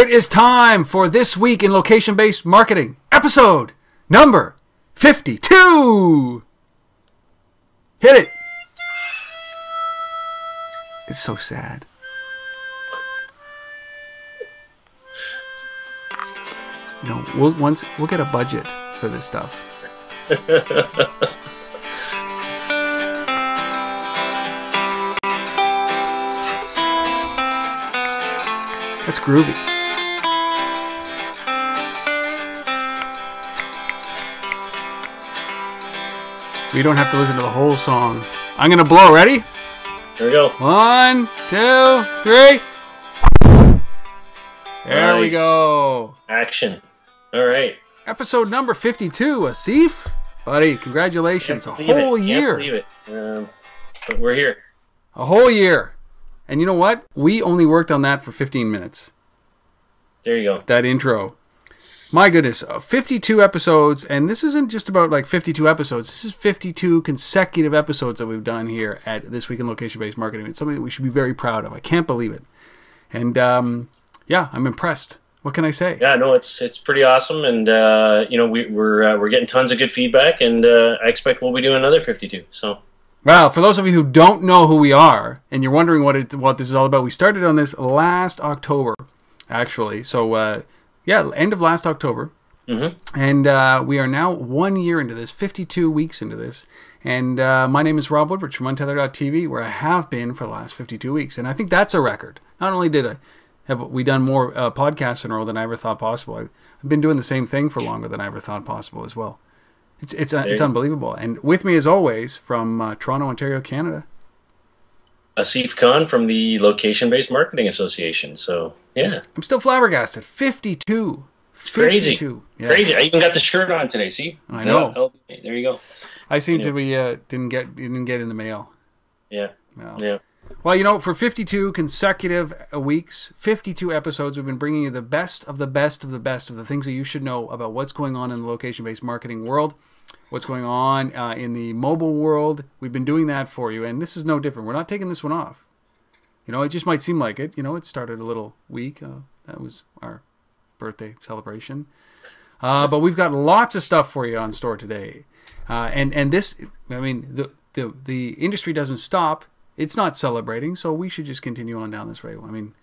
It is time for This Week in Location Based Marketing, episode number 52. Hit it. It's so sad. You know, we'll once we'll get a budget for this stuff. That's groovy. We don't have to listen to the whole song. I'm gonna blow. Ready? There we go. One, two, three. There we go. Action. All right. Episode number 52, Asif. Buddy, congratulations. A believe it. whole Can't year. believe it. Um, but we're here. A whole year. And you know what? We only worked on that for 15 minutes. There you go. That intro. My goodness, uh, 52 episodes, and this isn't just about like 52 episodes. This is 52 consecutive episodes that we've done here at This Week in Location Based Marketing. It's something that we should be very proud of. I can't believe it. And um, yeah, I'm impressed. What can I say? Yeah, no, it's it's pretty awesome, and uh, you know we, we're uh, we're getting tons of good feedback, and uh, I expect we'll be doing another 52. So Well, for those of you who don't know who we are and you're wondering what it what this is all about, we started on this last October, actually. So uh, yeah, end of last October, Mhm. and uh, we are now one year into this, 52 weeks into this. And uh, my name is Rob Woodbridge from Untether.tv, where I have been for the last 52 weeks, and I think that's a record. Not only did I have we done more uh, podcasts in a row than I ever thought possible, I've been doing the same thing for longer than I ever thought possible as well. It's it's uh, it's unbelievable. And with me as always from uh, Toronto, Ontario, Canada. Asif Khan from the Location Based Marketing Association. So yeah, I'm still flabbergasted. 52. It's crazy. 52. Yeah. crazy. I even got the shirt on today. See? I know. Oh, there you go. I seem to be uh, didn't get didn't get in the mail. Yeah, No. yeah. Well, you know, for 52 consecutive weeks, 52 episodes, we've been bringing you the best of the best of the best of the things that you should know about what's going on in the location-based marketing world, what's going on uh, in the mobile world. We've been doing that for you, and this is no different. We're not taking this one off. You know, it just might seem like it. You know, it started a little weak. Uh, that was our birthday celebration. Uh, but we've got lots of stuff for you on store today, uh, and and this, I mean, the the the industry doesn't stop. It's not celebrating, so we should just continue on down this way. I mean,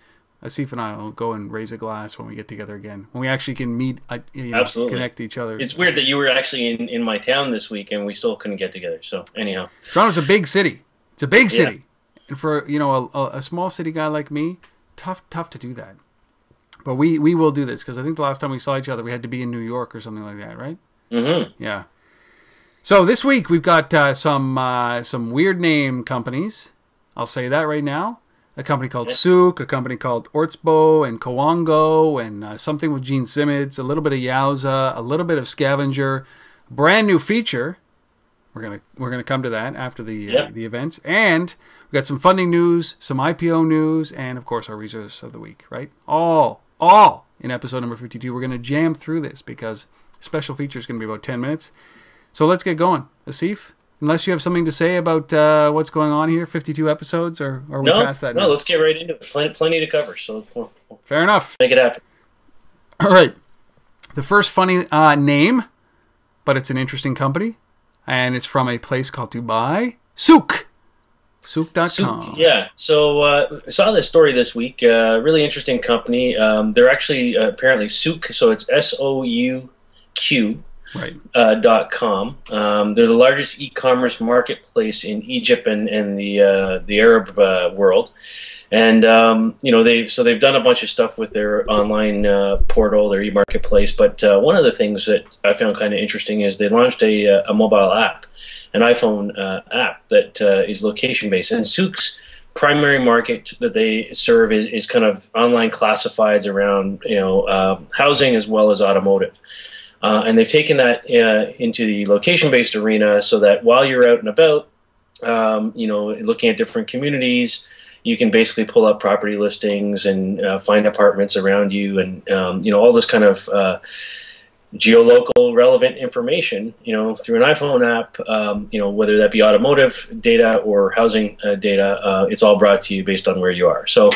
Asif and I will go and raise a glass when we get together again, when we actually can meet, you know, Absolutely. connect each other. It's weird that you were actually in, in my town this week, and we still couldn't get together. So anyhow, Toronto's a big city. It's a big Yeah. city, and for you know a, a, a small city guy like me, tough tough to do that. But we we will do this because I think the last time we saw each other, we had to be in New York or something like that, right? mm-hmm. Yeah. So this week we've got uh, some uh, some weird name companies. I'll say that right now. A company called Yeah. Souq, a company called Ortsbo and Kowango, and uh, something with Gene Simmons, a little bit of Yowza, a little bit of SCVNGR, brand new feature. We're gonna we're gonna come to that after the uh, Yeah. the events, and we got some funding news, some IPO news, and of course our resource of the week. Right, all all in episode number fifty two. We're gonna jam through this because special feature is gonna be about ten minutes. So let's get going. Asif, unless you have something to say about uh, what's going on here, 52 episodes, or are we no, past that no. now? Let's get right into it. Plenty, plenty to cover. So we'll we'll Fair enough. make it happen. All right. The first funny uh, name, but it's an interesting company, and it's from a place called Dubai. Souq. Souq.com. Souq, yeah. So uh, I saw this story this week. Uh, really interesting company. Um, they're actually uh, apparently Souq. So it's S O U Q Right. uh, dot com. Um, they're the largest e-commerce marketplace in Egypt and, and the uh, the Arab uh, world. And um, you know they so they've done a bunch of stuff with their online uh, portal, their e-marketplace. But uh, one of the things that I found kind of interesting is they launched a, uh, a mobile app, an iPhone app that is location based. And Souq's primary market that they serve is, is kind of online classifieds around you know uh, housing as well as automotive. Uh, and they've taken that uh, into the location-based arena so that while you're out and about, um, you know, looking at different communities, you can basically pull up property listings and uh, find apartments around you, and um, you know all this kind of uh, geolocal relevant information, you know, through an iPhone app, um, you know, whether that be automotive data or housing uh, data, uh, it's all brought to you based on where you are. So,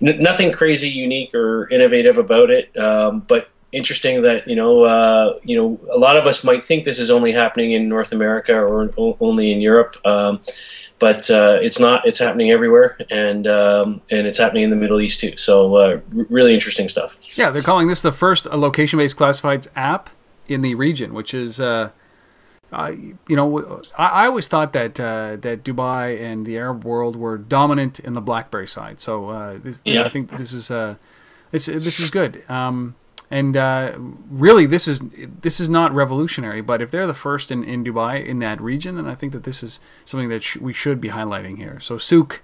nothing crazy, unique, or innovative about it, um, but interesting that you know, uh, you know, a lot of us might think this is only happening in North America or only in Europe. Um, but uh, it's not. It's happening everywhere, and um, and it's happening in the Middle East too. So uh, r- really interesting stuff. Yeah, they're calling this the first location-based classifieds app in the region, which is, uh, you know, I, I, always thought that uh, that Dubai and the Arab world were dominant in the BlackBerry side. So uh, this, yeah. I think this is uh, this this is good. Um, and uh, really, this is this is not revolutionary. But if they're the first in, in Dubai in that region, then I think that this is something that sh- we should be highlighting here. So Souq,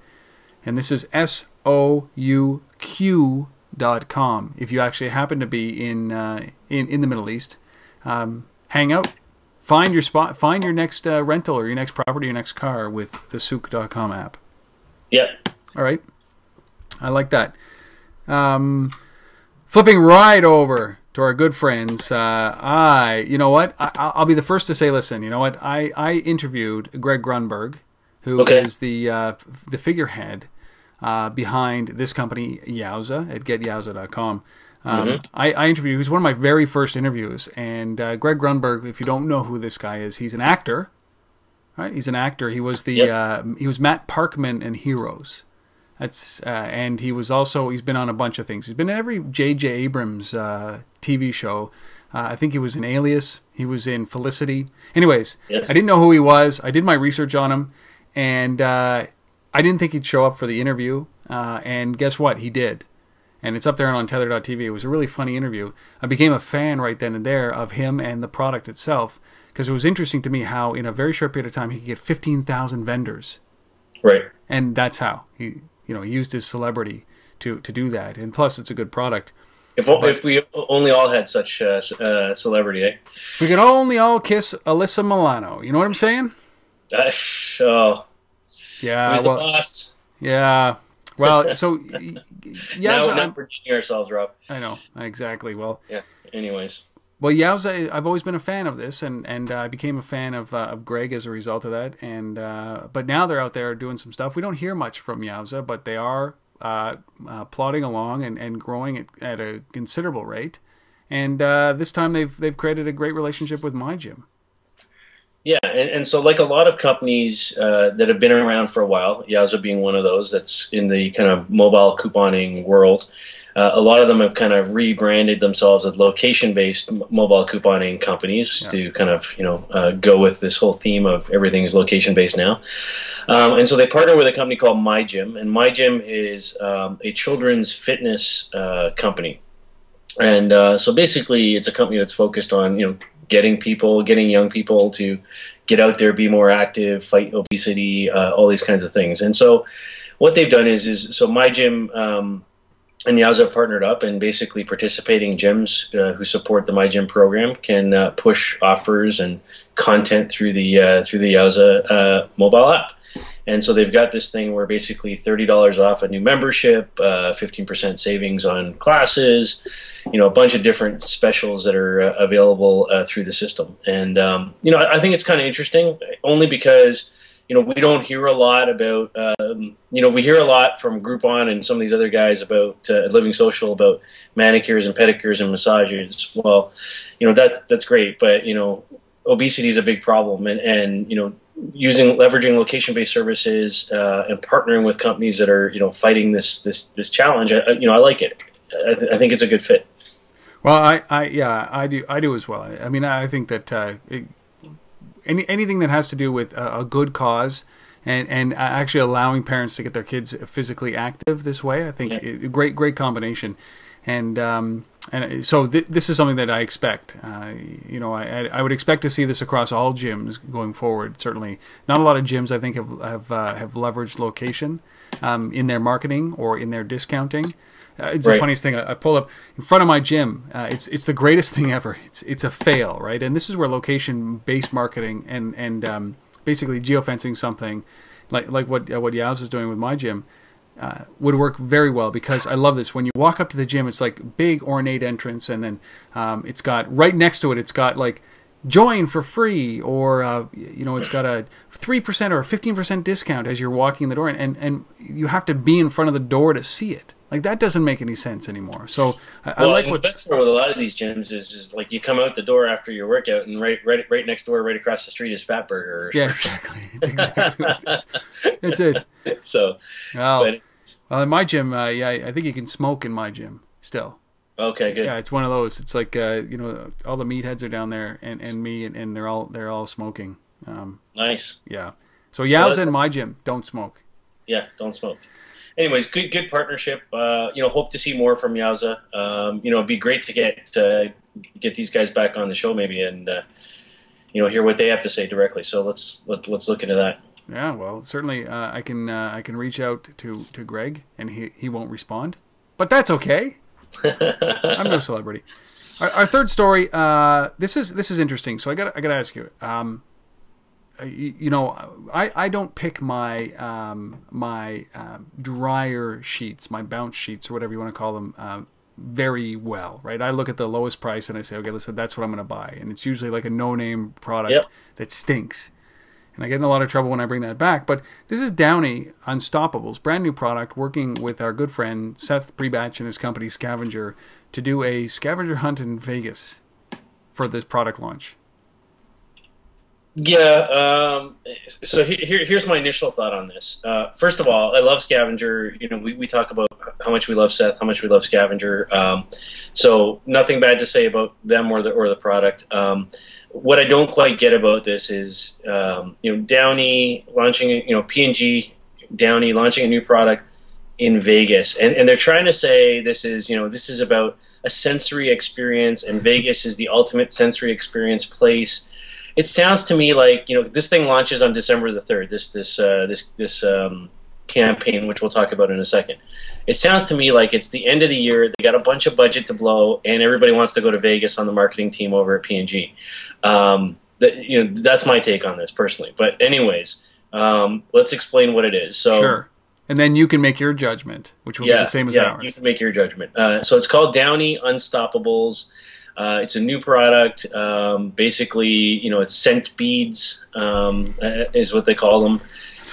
and this is S O U Q dot com. If you actually happen to be in uh, in in the Middle East, um, hang out, find your spot, find your next uh, rental or your next property, your next car with the Souq.com app. Yep. All right. I like that. Um, Flipping right over to our good friends, uh, I, you know what? I, will be the first to say, listen, you know what? I, I interviewed Greg Grunberg, who okay. is the uh, the figurehead uh, behind this company, Yowza, at getyowza.com. Um, mm-hmm. I, I interviewed, he was one of my very first interviews. And uh, Greg Grunberg, if you don't know who this guy is, he's an actor. Right? He's an actor. He was the yep. Uh, he was Matt Parkman in Heroes. That's uh, and he was also he's been on a bunch of things. He's been in every J.J. Abrams uh, TV show. Uh, I think he was in Alias. He was in Felicity. Anyways, yes. I didn't know who he was. I did my research on him, and uh, I didn't think he'd show up for the interview. Uh, and guess what? He did. And it's up there on Tether.tv. It was a really funny interview. I became a fan right then and there of him and the product itself because it was interesting to me how in a very short period of time he could get 15,000 vendors. Right. And that's how he you know, he used his celebrity to to do that. And plus, it's a good product. If, but, if we only all had such uh, uh, celebrity, eh? We could only all kiss Alyssa Milano. You know what I'm saying? Uh, oh. Yeah. Who's well, the boss? Yeah. Well, so yeah. now, so we're ourselves, Rob. I know exactly. Well. Yeah. Anyways. Well, Yowza, I've always been a fan of this, and and uh, I became a fan of uh, of Greg as a result of that. And uh, but now they're out there doing some stuff. We don't hear much from Yowza, but they are uh, uh, plodding along and, and growing at, at a considerable rate. And uh, this time they've they've created a great relationship with My Gym. Yeah, and, and so like a lot of companies that have been around for a while, Yowza being one of those that's in the kind of mobile couponing world uh, a lot of them have kind of rebranded themselves as location-based mobile couponing companies yeah. to kind of you know uh, go with this whole theme of everything's location-based now. Um, and so they partner with a company called My Gym, and My Gym is um, a children's fitness uh, company. And uh, so basically, it's a company that's focused on you know getting people, getting young people to get out there, be more active, fight obesity, uh, all these kinds of things. And so what they've done is is so My Gym. Um, and Yowza partnered up, and basically participating gyms uh, who support the My Gym program can uh, push offers and content through the uh, through the Yowza uh, mobile app. And so they've got this thing where basically thirty dollars off a new membership, uh, fifteen percent savings on classes, you know, a bunch of different specials that are uh, available through the system. And um, you know, I think it's kind of interesting, only because you know, we don't hear a lot about, um, you know, we hear a lot from Groupon and some of these other guys about uh, Living Social about manicures and pedicures and massages. Well, you know, that that's great, but you know, obesity is a big problem, and and you know, using leveraging location-based services uh, and partnering with companies that are you know fighting this this this challenge. I, you know, I like it. I, th- I think it's a good fit. Well, I, I, yeah, I do, I do as well. I mean, I think that uh, it, any anything that has to do with a, a good cause and and actually allowing parents to get their kids physically active this way, I think yeah. it, great great combination. And um, and so th- this is something that I expect. Uh, you know, I I would expect to see this across all gyms going forward. Certainly, not a lot of gyms I think have have uh, have leveraged location um, in their marketing or in their discounting. Uh, it's right. the funniest thing. I, I, pull up in front of my gym. Uh, it's it's the greatest thing ever. It's it's a fail, right? And this is where location-based marketing and and um, basically geofencing something, like like what uh, what Yowza is doing with my gym. uh, would work very well because I love this. When you walk up to the gym, it's like big ornate entrance, and then um, it's got right next to it, it's got like join for free, or uh, you know, it's got a three percent or a fifteen percent discount as you're walking the door, and and you have to be in front of the door to see it. Like that doesn't make any sense anymore. So I, well, I like what the best part with a lot of these gyms is, is like you come out the door after your workout, and right, right, right next door, right across the street is Fat Burger. Yeah, exactly. It's exactly what it is. It's it. so, Well, but well, in my gym, uh, yeah, I think you can smoke in my gym still. okay, good. Yeah, it's one of those. It's like uh, you know, all the meatheads are down there, and, and me, and, and they're all they're all smoking. Um, Nice. yeah. So Yao's in my gym. Don't smoke. Yeah, don't smoke. Anyways, good good partnership. Uh, you know, hope to see more from Yowza. Um, you know, it'd be great to get uh, get these guys back on the show maybe and uh, you know hear what they have to say directly. So let's let, let's look into that. Yeah, well, certainly uh, I can uh, I can reach out to, to Greg, and he he won't respond, but that's okay. I'm no celebrity. Our, our third story. Uh, this is this is interesting. So I got I got to ask you. Um, you, you know, I, I don't pick my um, my um, dryer sheets, my bounce sheets, or whatever you want to call them, um, very well, right? I look at the lowest price and I say, okay, listen, that's what I'm going to buy, and it's usually like a no-name product Yep. that stinks, and I get in a lot of trouble when I bring that back. But this is Downy Unstoppables, brand new product, working with our good friend Seth Priebatsch and his company SCVNGR to do a scavenger hunt in Vegas for this product launch. Yeah. Um, so he- here, here's my initial thought on this. Uh, first of all, I love SCVNGR. You know, we, we talk about how much we love Seth, how much we love SCVNGR. Um, so nothing bad to say about them or the or the product. Um, what I don't quite get about this is, um, you know, Downy launching, you know, P&G Downy launching a new product in Vegas, and and they're trying to say this is, you know, this is about a sensory experience, and Vegas is the ultimate sensory experience place it sounds to me like you know this thing launches on December the third. This this uh, this this um, campaign, which we'll talk about in a second. It sounds to me like it's the end of the year. They got a bunch of budget to blow, and everybody wants to go to Vegas on the marketing team over at P&G. Um, that, you know that's my take on this personally. But anyways, um, let's explain what it is. So Sure. And then you can make your judgment, which will be the same as yeah, ours. You can make your judgment. Uh, so it's called Downy Unstoppables. Uh, it's a new product. Um, basically, you know, it's scent beads um, is what they call them,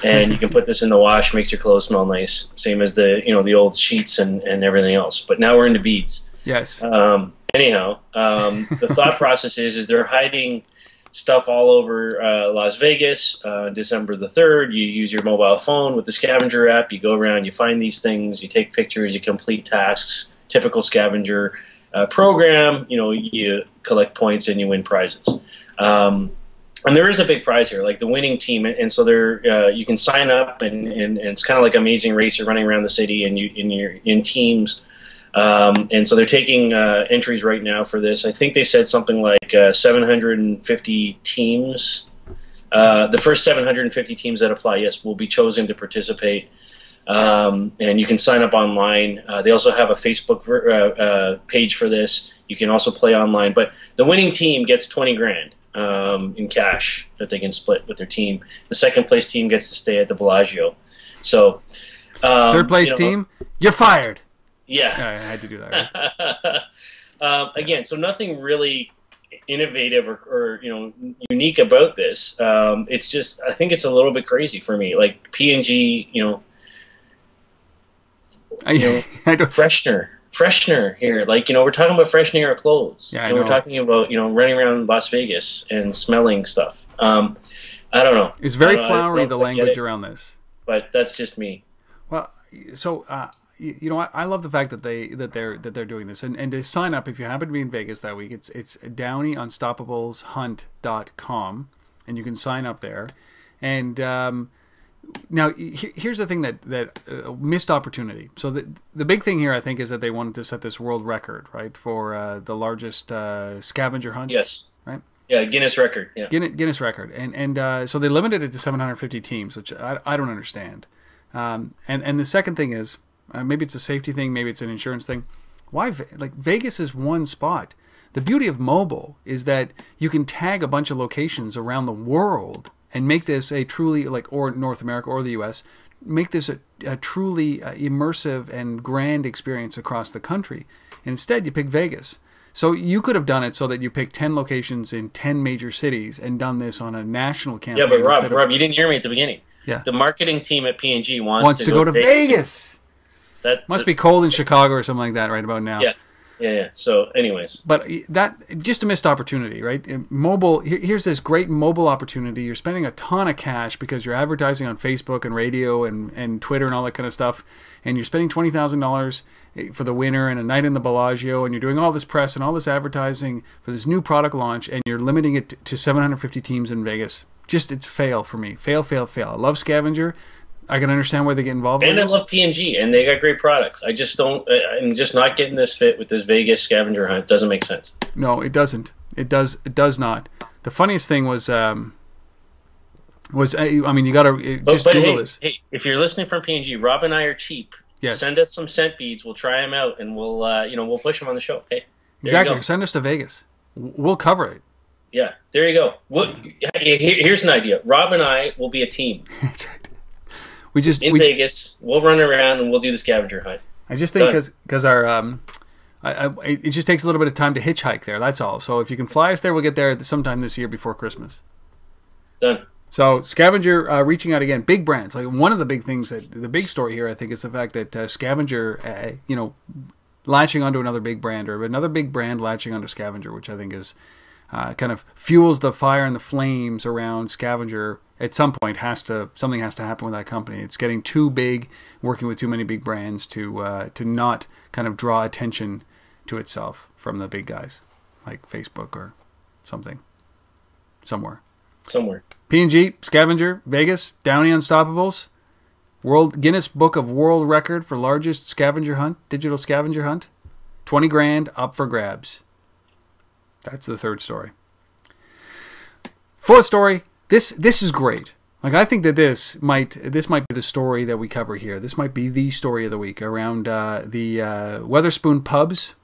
and you can put this in the wash, makes your clothes smell nice. Same as the you know the old sheets and, and everything else. But now we're into beads. Yes. Um, anyhow, um, the thought process is is they're hiding stuff all over uh, Las Vegas. Uh, December the third, you use your mobile phone with the scavenger app. You go around, you find these things, you take pictures, you complete tasks. Typical scavenger uh, program. You know, you collect points and you win prizes. Um, and there is a big prize here, like the winning team, and, so there uh, you can sign up, and, and, and it's kind of like Amazing Race. You're running around the city, and you in your in teams. Um, and so they're taking uh, entries right now for this. I think they said something like uh, 750 teams. Uh, the first 750 teams that apply, yes, will be chosen to participate. Um, and you can sign up online. Uh, they also have a Facebook ver- uh, uh, page for this. You can also play online. But the winning team gets 20 grand um, in cash that they can split with their team. The second place team gets to stay at the Bellagio. So, um, Third place you know, team, you're fired. Yeah. I had to do that. Right? um, again, so nothing really innovative or, or you know unique about this. Um, it's just I think it's a little bit crazy for me. Like P and G, you know, I, know, I don't, freshener, freshener here. Like you know, we're talking about freshening our clothes, Yeah, and we're talking about you know running around Las Vegas and smelling stuff. Um, I don't know, it's very I don't know, I flowery the language around this. but that's just me. Well, so uh, you, you know, I, I love the fact that they that they're that they're doing this, and and to sign up if you happen to be in Vegas that week, it's it's DownyUnstoppablesHunt.com, and you can sign up there. And um, now here's the thing that that uh, missed opportunity. So the the big thing here, I think, is that they wanted to set this world record, right, for uh, the largest uh, scavenger hunt. Yes. Right. Yeah, Guinness record. Yeah. Guinness, Guinness record, and and uh, so they limited it to 750 teams, which I, I don't understand. Um, and and the second thing is uh, maybe it's a safety thing, maybe it's an insurance thing. Why like Vegas is one spot. The beauty of mobile is that you can tag a bunch of locations around the world and make this a truly like or North America or the U.S. make this a, a truly uh, immersive and grand experience across the country. Instead, you pick Vegas. So you could have done it so that you picked 10 locations in 10 major cities and done this on a national campaign. Yeah, but Rob, of- Rob, you didn't hear me at the beginning. Yeah. The marketing team at P&G wants, wants to go to Vegas. That Must be cold in Chicago or something like that right about now. Yeah. Yeah, yeah. So, anyways, But that just a missed opportunity, right? Mobile. Here's this great mobile opportunity. You're spending a ton of cash because you're advertising on Facebook and radio and, and Twitter and all that kind of stuff, and you're spending twenty thousand dollars eh, for the winner and a night in the Bellagio, and you're doing all this press and all this advertising for this new product launch, and you're limiting it to 750 teams in Vegas. Just it's fail for me. Fail, fail, fail. I love SCVNGR. I can understand why they get involved. and I love P&G, they got great products. I just don't. I- I'm just not getting this fit with this Vegas scavenger hunt. Doesn't make sense. No, it doesn't. It does. It does not. The funniest thing was um, was I I mean you got to just but Google hey, this. hey, if you're listening from P&G, Rob and I are cheap. Yes, Send us some scent beads. We'll try them out, and we'll, uh, you know, we'll push them on the show. Hey, exactly. Send us to Vegas. We'll cover it. Yeah, there you go. What, here- here's an idea. Rob and I will be a team That's right. We just in we, Vegas. We'll run around and we'll do the scavenger hunt. I just think because because our um, I, I, it just takes a little bit of time to hitchhike there. That's all. So if you can fly us there, we'll get there sometime this year before Christmas. Done. So SCVNGR uh, reaching out again, big brands. Like one of the big things that the big story here, I think, is the fact that uh, SCVNGR, uh, you know, latching onto another big brand or another big brand latching onto SCVNGR, which I think is uh, kind of fuels the fire and the flames around SCVNGR. At some point, has to something has to happen with that company. It's getting too big, working with too many big brands to uh, to not kind of draw attention to itself from the big guys like Facebook or something somewhere. Somewhere. P&G, SCVNGR, Vegas, Downy Unstoppables, World Guinness Book of World Record for largest scavenger hunt, digital scavenger hunt, 20 grand up for grabs. That's the third story. Fourth story, this this is great. Like I think that this might this might be the story that we cover here. This might be the story of the week around uh, the uh, Wetherspoon pubs,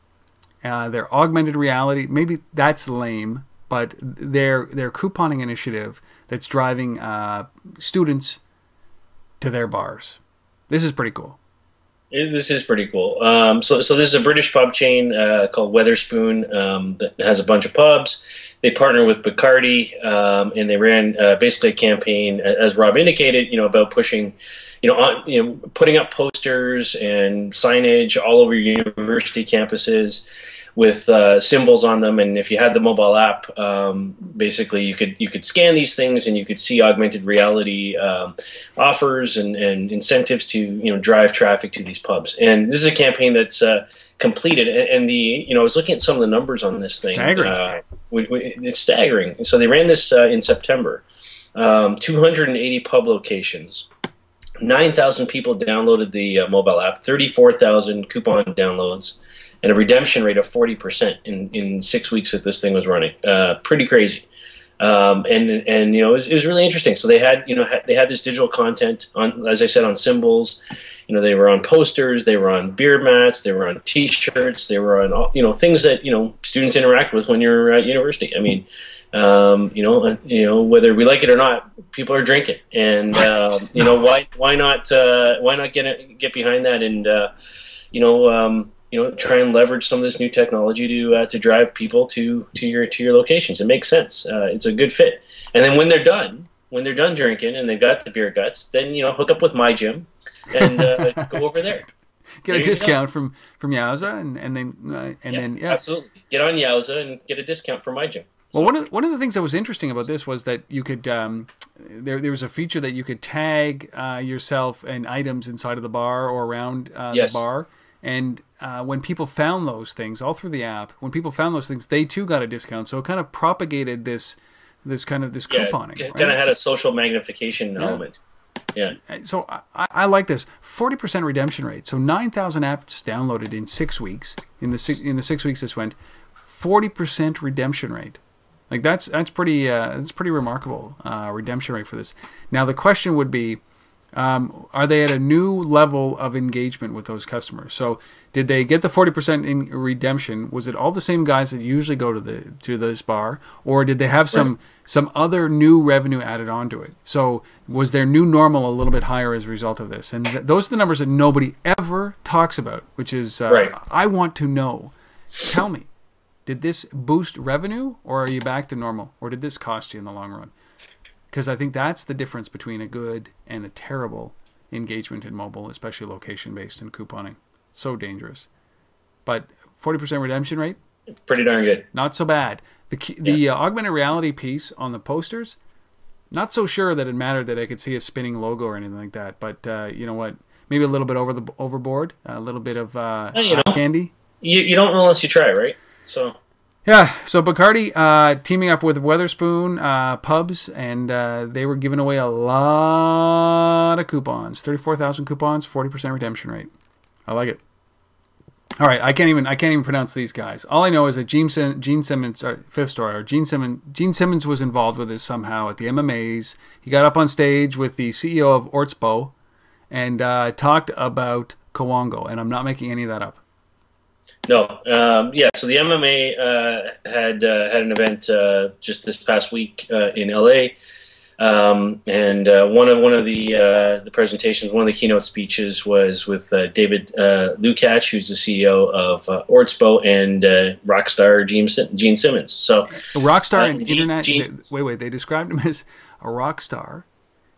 uh, their augmented reality. Maybe that's lame, but their their couponing initiative that's driving uh, students to their bars. This is pretty cool. This is pretty cool. Um, so, so this is a British pub chain uh, called Wetherspoon um, that has a bunch of pubs. They partner with Bacardi, um, and they ran uh, basically a campaign, as Rob indicated, you know, about pushing, you know, on, you know, putting up posters and signage all over university campuses with uh, symbols on them. And if you had the mobile app, um, basically you could you could scan these things and you could see augmented reality um, offers and, and incentives to you know drive traffic to these pubs. And this is a campaign that's uh, completed. And, and the you know I was looking at some of the numbers on this thing. Staggering. Uh, we- we- it's staggering. So they ran this uh, in September. Um, 280 pub locations. 9,000 people downloaded the uh, mobile app, 34,000 coupon downloads, and a redemption rate of 40% in, in six weeks that this thing was running. Uh, pretty crazy. Um, and and you know it was, it was really interesting. So they had you know had, they had this digital content on as I said on symbols, you know they were on posters, they were on beer mats, they were on T-shirts, they were on all, you know things that you know students interact with when you're at university. I mean, um, you know uh, you know whether we like it or not, people are drinking, and um, you know why why not uh, why not get get behind that and uh, you know. Um, you know, try and leverage some of this new technology to uh, to drive people to to your to your locations. It makes sense. Uh, it's a good fit. And then when they're done, when they're done drinking and they've got the beer guts, then you know hook up with my gym and uh, go over there. Get There a you go. discount from from Yowza, and and then uh, and Yeah, then yeah. absolutely. Get on Yowza and get a discount from my gym. Well, one of one of the things that was interesting about this was that you could um, there there was a feature that you could tag uh, yourself and items inside of the bar or around uh, Yes. the bar, and uh, when people found those things all through the app, when people found those things, they too got a discount. So it kind of propagated this this kind of this Yeah, couponing. kind right? of had a social magnification element. Yeah, So I, I like this forty percent redemption rate. So nine thousand apps downloaded in six weeks. In the six in the six weeks this went, forty percent redemption rate. Like that's that's pretty uh, that's pretty remarkable uh, redemption rate for this. Now the question would be, Um, are they at a new level of engagement with those customers? So, did they get the forty percent in redemption? Was it all the same guys that usually go to the to this bar, or did they have some right. some other new revenue added onto it? So, was their new normal a little bit higher as a result of this? And th- those are the numbers that nobody ever talks about, which is uh, right. I want to know. Tell me, did this boost revenue, or are you back to normal, or did this cost you in the long run? Because I think that's the difference between a good and a terrible engagement in mobile, especially location based and couponing. So dangerous. But 40% redemption rate? Pretty darn good. Not so bad. The, the yeah. uh, augmented reality piece on the posters, not so sure that it mattered that I could see a spinning logo or anything like that. But uh, you know what? Maybe a little bit over the overboard, a little bit of uh, you know, candy. You, you don't know unless you try, right? So yeah, so Bacardi uh, teaming up with Wetherspoon uh, Pubs, and uh, they were giving away a lot of coupons. Thirty-four thousand coupons, forty percent redemption rate. I like it. All right, I can't even I can't even pronounce these guys. All I know is that Gene, Sim- Gene Simmons, or fifth story, or Gene Simmons, Gene Simmons was involved with this somehow at the MMAs. He got up on stage with the CEO of Ortsbo and uh, talked about Kowango, and I'm not making any of that up. No, um, yeah. So the MMA uh, had uh, had an event uh, just this past week uh, in LA, um, and uh, one of one of the uh, the presentations, one of the keynote speeches was with David Lucatch, who's the CEO of Ortsbo, and Rockstar Gene, Gene Simmons. So Rockstar and internet. wait, wait. They described him as a rock star.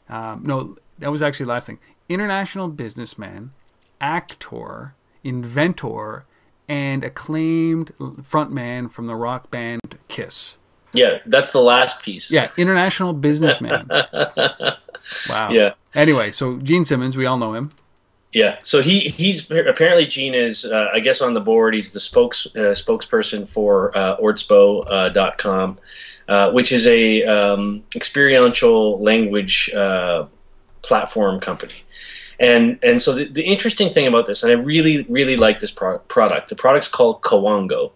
Um, no, that was actually the last thing. International businessman, actor, inventor and acclaimed frontman from the rock band Kiss. Yeah, that's the last piece. Yeah, international businessman. wow. Yeah. Anyway, so Gene Simmons, we all know him. Yeah. So he he's apparently Gene is uh, I guess on the board. He's the spokes uh, spokesperson for uh, uh, uh, which is a um, experiential language uh, platform company. And and so the, the interesting thing about this, and I really really like this pro- product. The product's called Kowango.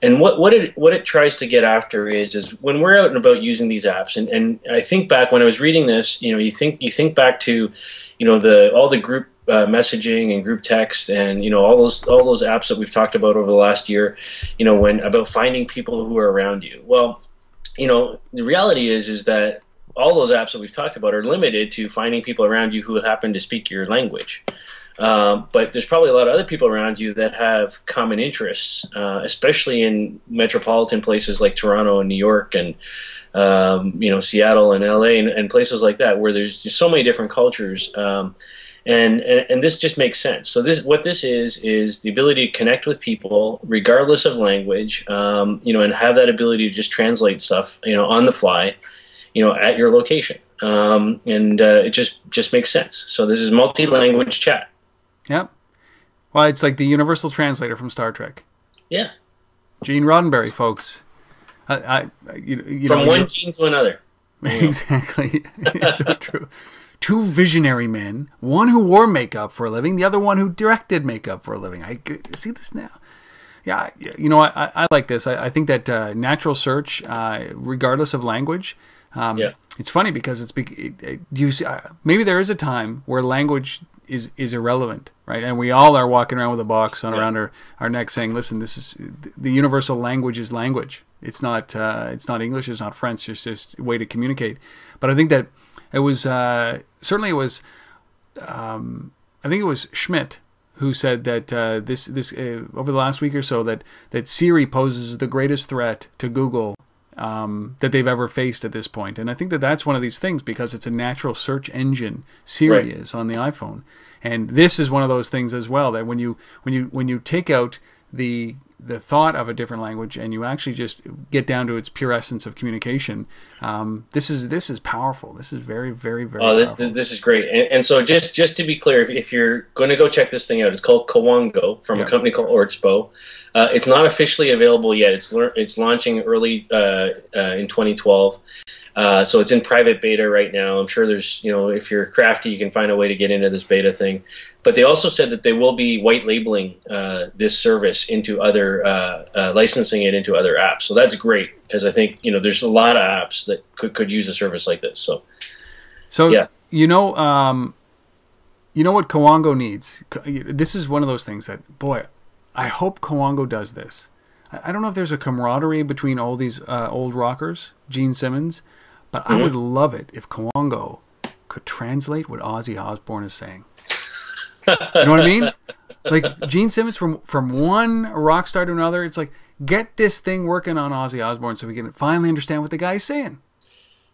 And what, what it what it tries to get after is is when we're out and about using these apps, and, and I think back when I was reading this, you know, you think you think back to, you know, the all the group uh, messaging and group text and you know all those all those apps that we've talked about over the last year, you know, when about finding people who are around you. Well, you know, the reality is is that all those apps that we've talked about are limited to finding people around you who happen to speak your language. Um, but there's probably a lot of other people around you that have common interests, uh, especially in metropolitan places like Toronto and New York and um, you know Seattle and LA and, and, places like that, where there's so many different cultures. Um, and, and, and this just makes sense. So this what this is is the ability to connect with people regardless of language, um, you know, and have that ability to just translate stuff, you know, on the fly you know, at your location. Um, and uh, it just just makes sense. So this is multi-language chat. Yep. Well, it's like the universal translator from Star Trek. Yeah. Gene Roddenberry, folks. I, I you, you from know, one gene to another. Exactly. it's so true. Two visionary men, one who wore makeup for a living, the other one who directed makeup for a living. I see this now. Yeah, you know, I, I like this. I, I think that uh, natural search, uh, regardless of language, um, yeah. It's funny because it's do you see, uh, maybe there is a time where language is is irrelevant, right? And we all are walking around with a box on yeah. around our, our neck saying, "Listen, this is the universal language is language. It's not uh, it's not English, it's not French. It's just a way to communicate." But I think that it was uh, certainly it was um, I think it was Schmidt who said that uh, this this uh, over the last week or so that that Siri poses the greatest threat to Google um, that they've ever faced at this point. And I think that that's one of these things because it's a natural search engine. Siri right. is on the iPhone, and this is one of those things as well that when you when you when you take out the the thought of a different language and you actually just get down to its pure essence of communication um, this is this is powerful this is very very very oh this, this is great and, and, so just just to be clear if, if you're going to go check this thing out it's called Kowango from yeah. a company called ortsbo uh, it's not officially available yet it's it's launching early uh, uh, in 2012 uh, so it's in private beta right now. I'm sure there's, you know, if you're crafty, you can find a way to get into this beta thing. But they also said that they will be white labeling uh, this service into other, uh, uh licensing it into other apps. So that's great because I think, you know, there's a lot of apps that could, could use a service like this. So, so yeah. you know, um, You know what Kowango needs? This is one of those things that, boy, I hope Kowango does this. I don't know if there's a camaraderie between all these uh, old rockers, Gene Simmons, but mm-hmm. I would love it if Kowango could translate what Ozzy Osbourne is saying. you know what I mean? Like Gene Simmons from from one rock star to another. It's like get this thing working on Ozzy Osbourne so we can finally understand what the guy's saying.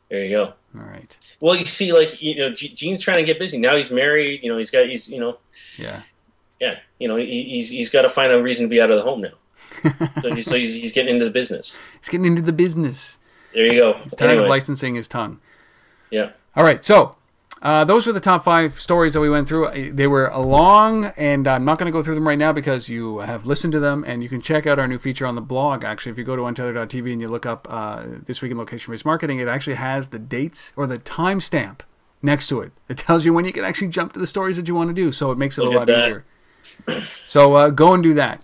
There you go. All right. Well, you see, like you know, Gene's trying to get busy now. He's married. You know, he's got he's you know. Yeah. Yeah, you know, he, he's he's got to find a reason to be out of the home now. so, so he's, he's getting into the business. He's getting into the business. There you go. He's tired of licensing his tongue. Yeah. All right. So uh, those were the top five stories that we went through. Uh, they were long, and I'm not going to go through them right now because you have listened to them, and you can check out our new feature on the blog. Actually, if you go to untether.tv and you look up uh, this week in location-based marketing, it actually has the dates or the timestamp next to it. It tells you when you can actually jump to the stories that you want to do, so it makes it look a lot easier. So uh, go and do that.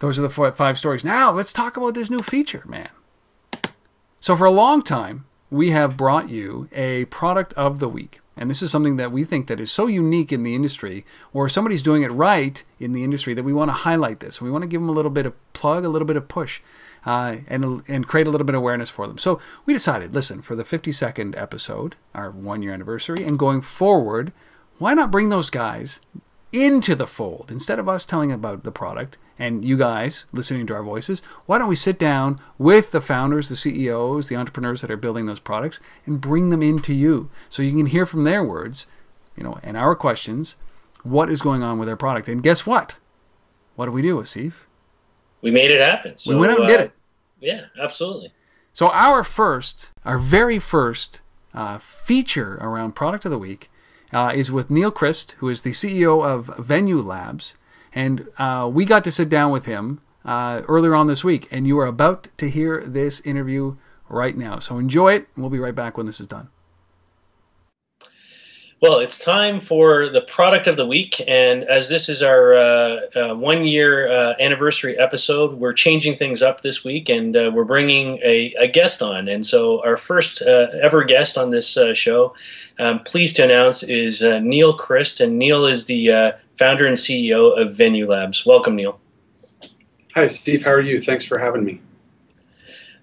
Those are the five stories. Now let's talk about this new feature, man. So for a long time, we have brought you a product of the week. And this is something that we think that is so unique in the industry, or somebody's doing it right in the industry, that we want to highlight this. We want to give them a little bit of plug, a little bit of push, uh, and and create a little bit of awareness for them. So we decided, listen, for the 52nd episode, our one year anniversary, and going forward, why not bring those guys into the fold. Instead of us telling about the product and you guys listening to our voices why don't we sit down with the founders the ceos the entrepreneurs that are building those products and bring them into you. So you can hear from their words you know and our questions what is going on with their product? And guess what? What do we do asif? We made it happen. So, we went out and uh, did it. yeah absolutely. So our first our very first uh, feature around product of the week uh, is with Neil Crist, who is the CEO of Venue Labs. And uh, we got to sit down with him uh, earlier on this week. And you are about to hear this interview right now. So enjoy it. We'll be right back when this is done. Well, it's time for the product of the week, and as this is our uh, uh, one-year uh, anniversary episode, we're changing things up this week, and uh, we're bringing a, a, guest on. And so, our first uh, ever guest on this uh, show, I'm pleased to announce, is Neil Crist, and Neil is the founder and CEO of Venue Labs. Welcome, Neil. Hi, Steve. How are you? Thanks for having me.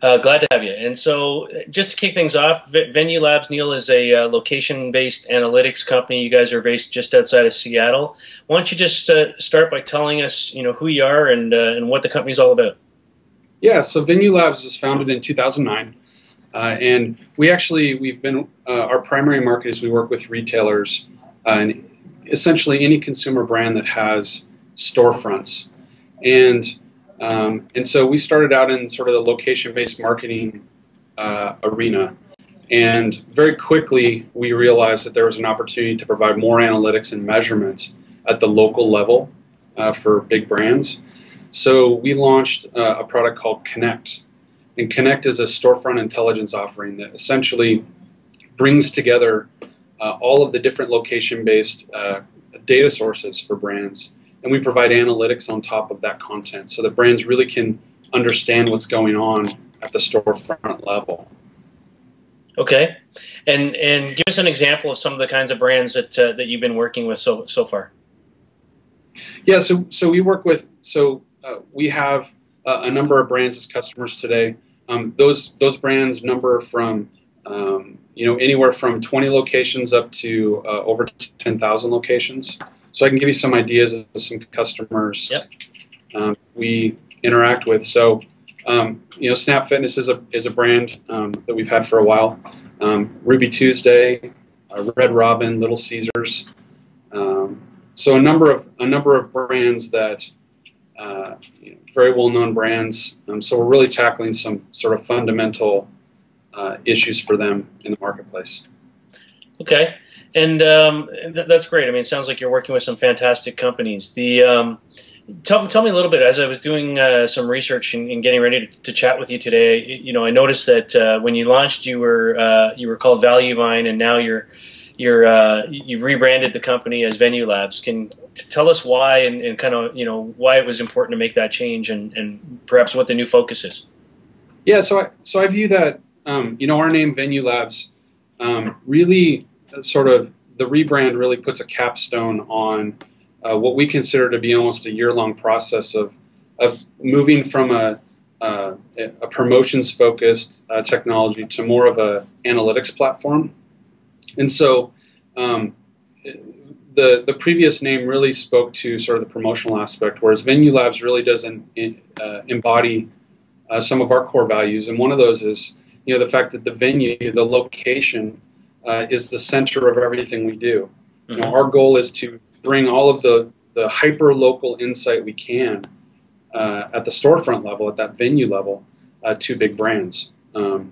Uh, glad to have you. And so, just to kick things off, Venue Labs, Neil, is a uh, location based analytics company. You guys are based just outside of Seattle. Why don't you just uh, start by telling us, you know, who you are and, uh, and what the company is all about? Yeah, so Venue Labs was founded in 2009. Uh, and we actually, we've been, uh, our primary market is we work with retailers and essentially any consumer brand that has storefronts. And um, and so we started out in sort of the location-based marketing uh, arena. And very quickly, we realized that there was an opportunity to provide more analytics and measurements at the local level uh, for big brands. So we launched uh, a product called Connect. And Connect is a storefront intelligence offering that essentially brings together uh, all of the different location-based uh, data sources for brands and we provide analytics on top of that content so that brands really can understand what's going on at the storefront level. Okay, and and give us an example of some of the kinds of brands that uh, that you've been working with so so far. Yeah, so so we work with so uh, we have uh, a number of brands as customers today. Um, those those brands number from um, you know anywhere from 20 locations up to uh, over 10,000 locations. So I can give you some ideas of some customers yep. um, we interact with. So um, you know, Snap Fitness is a is a brand um, that we've had for a while. Um, Ruby Tuesday, uh, Red Robin, Little Caesars. Um, so a number of a number of brands that uh, you know, very well known brands. Um, so we're really tackling some sort of fundamental uh, issues for them in the marketplace. Okay and um, th- that's great. I mean, it sounds like you're working with some fantastic companies. The um, tell tell me a little bit. As I was doing uh, some research and, getting ready to, to, chat with you today, you know, I noticed that uh, when you launched, you were uh, you were called ValueVine, and now you're you're uh, you've rebranded the company as Venue Labs. Can tell us why and, and kind of you know why it was important to make that change, and, and perhaps what the new focus is. Yeah, so I so I view that um, you know our name Venue Labs um, really sort of the rebrand really puts a capstone on uh, what we consider to be almost a year long process of, of moving from a, uh, a promotions focused uh, technology to more of a analytics platform. And so um, the, the previous name really spoke to sort of the promotional aspect, whereas Venue Labs really doesn't uh, embody uh, some of our core values. And one of those is you know the fact that the venue, the location, uh, is the center of everything we do. Mm-hmm. You know, mm-hmm. our goal is to bring all of the the hyper local insight we can uh, at the storefront level, at that venue level, uh, to big brands. Um,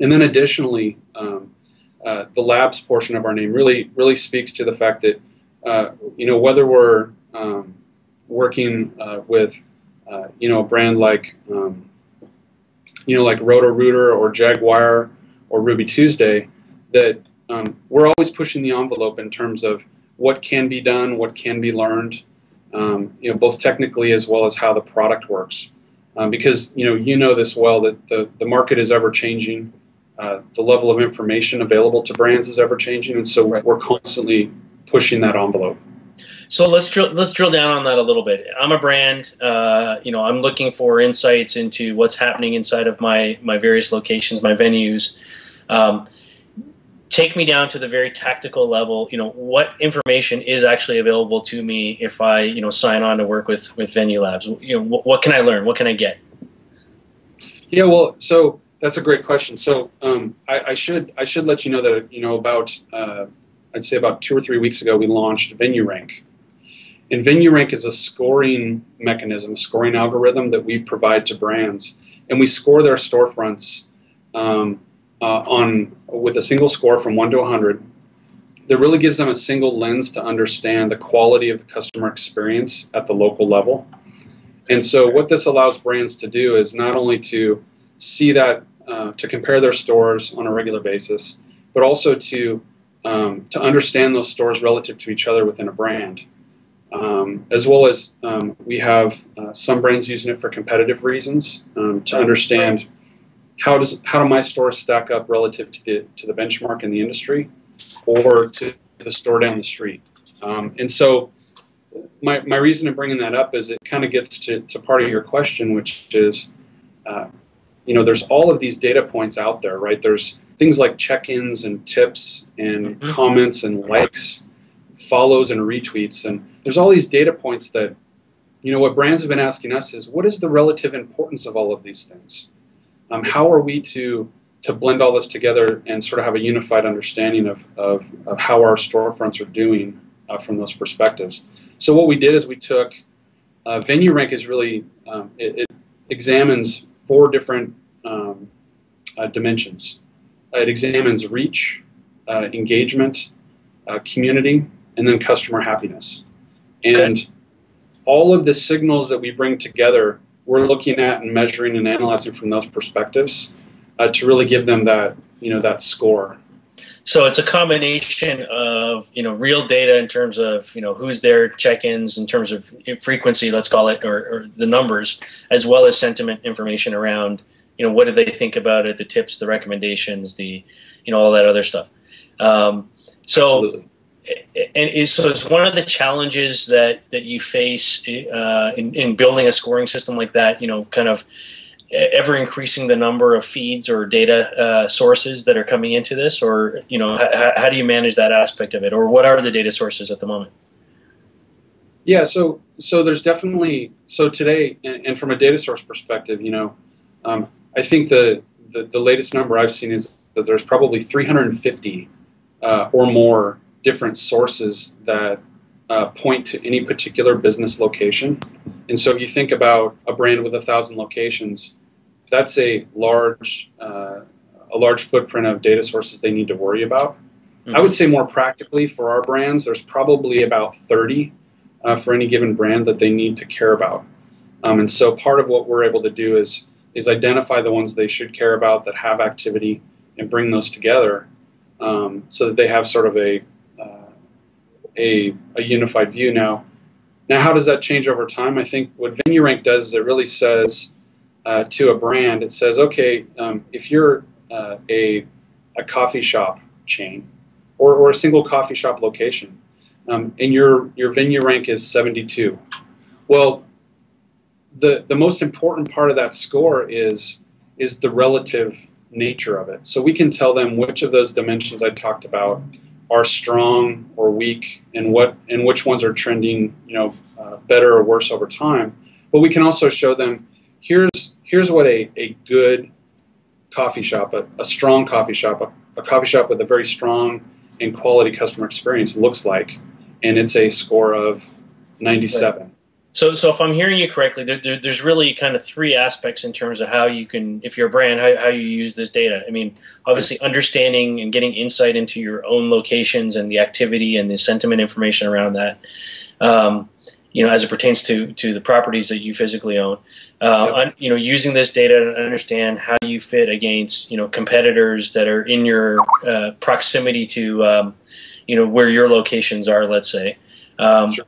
and then additionally, um, uh, the labs portion of our name really really speaks to the fact that uh, you know whether we're um, working uh, with you know a brand like um, you know, like Roto Rooter or Jaguar or Ruby Tuesday, that um, we're always pushing the envelope in terms of what can be done, what can be learned, um, you know, both technically as well as how the product works. Um, because you know, you know this well that the, the market is ever changing, uh, the level of information available to brands is ever changing, and so right. we're constantly pushing that envelope. So let's drill let's drill down on that a little bit. I'm a brand. Uh, you know, I'm looking for insights into what's happening inside of my my various locations, my venues. Um, take me down to the very tactical level. You know, what information is actually available to me if I you know sign on to work with with Venue Labs? You know, what, what can I learn? What can I get? Yeah, well, so that's a great question. So um, I, I, should I should let you know that you know about uh, I'd say about two or three weeks ago we launched Venue Rank, and venue rank is a scoring mechanism, a scoring algorithm that we provide to brands, and we score their storefronts um, uh, on with a single score from one to 100. That really gives them a single lens to understand the quality of the customer experience at the local level. And so, what this allows brands to do is not only to see that, uh, to compare their stores on a regular basis, but also to um, to understand those stores relative to each other within a brand. Um, as well as um, we have uh, some brands using it for competitive reasons um, to understand how does how do my stores stack up relative to the to the benchmark in the industry or to the store down the street. Um, and so my, my reason of bringing that up is it kind of gets to, to part of your question, which is, uh, you know, there's all of these data points out there, right? There's things like check-ins and tips and mm-hmm. comments and likes, follows and retweets, and there's all these data points that, you know, what brands have been asking us is what is the relative importance of all of these things? Um, how are we to to blend all this together and sort of have a unified understanding of, of, of how our storefronts are doing uh, from those perspectives. So what we did is we took uh, Venue Rank is really um, it, it, examines four different um, uh, dimensions. it examines reach, uh, engagement, uh, community, and then customer happiness. And all of the signals that we bring together, we're looking at and measuring and analyzing from those perspectives uh, to really give them that, you know, that score. So it's a combination of you know real data in terms of you know who's there, check-ins in terms of frequency, let's call it, or, or, the numbers, as well as sentiment information around you know what do they think about it, the tips, the recommendations, the you know all that other stuff. Um, so Absolutely and so it's one of the challenges that that you face uh, in, in building a scoring system like that. You know, kind of ever increasing the number of feeds or data uh, sources that are coming into this, or you know, h- how do you manage that aspect of it, or what are the data sources at the moment? Yeah, so so there's definitely so today, and, and from a data source perspective, you know, um, I think the, the, the latest number I've seen is that there's probably 350 uh, or more different sources that uh, point to any particular business location. And so if you think about a brand with a thousand locations, that's a large uh, a large footprint of data sources they need to worry about. Mm-hmm. I would say more practically for our brands, there's probably about 30 uh, for any given brand that they need to care about. Um, and so part of what we're able to do is is identify the ones they should care about that have activity and bring those together um, so that they have sort of a a, a unified view now. Now, how does that change over time? I think what VenueRank does is it really says uh, to a brand, it says, okay, um, if you're uh, a, a coffee shop chain, or, or a single coffee shop location, um, and your your venue rank is 72. Well, the the most important part of that score is is the relative nature of it. So we can tell them which of those dimensions I talked about are strong or weak, and what and which ones are trending, you know, uh, better or worse over time. But we can also show them here's here's what a, a good coffee shop, a, a strong coffee shop, a, a coffee shop with a very strong and quality customer experience looks like, and it's a score of 97. So, so if I'm hearing you correctly, there, there, there's really kind of three aspects in terms of how you can, if you're a brand, how, how you use this data. I mean, obviously understanding and getting insight into your own locations and the activity and the sentiment information around that. Um, you know, as it pertains to to the properties that you physically own. Uh, yep. un, you know, using this data to understand how you fit against you know competitors that are in your uh, proximity to um, you know where your locations are. Let's say. Um, sure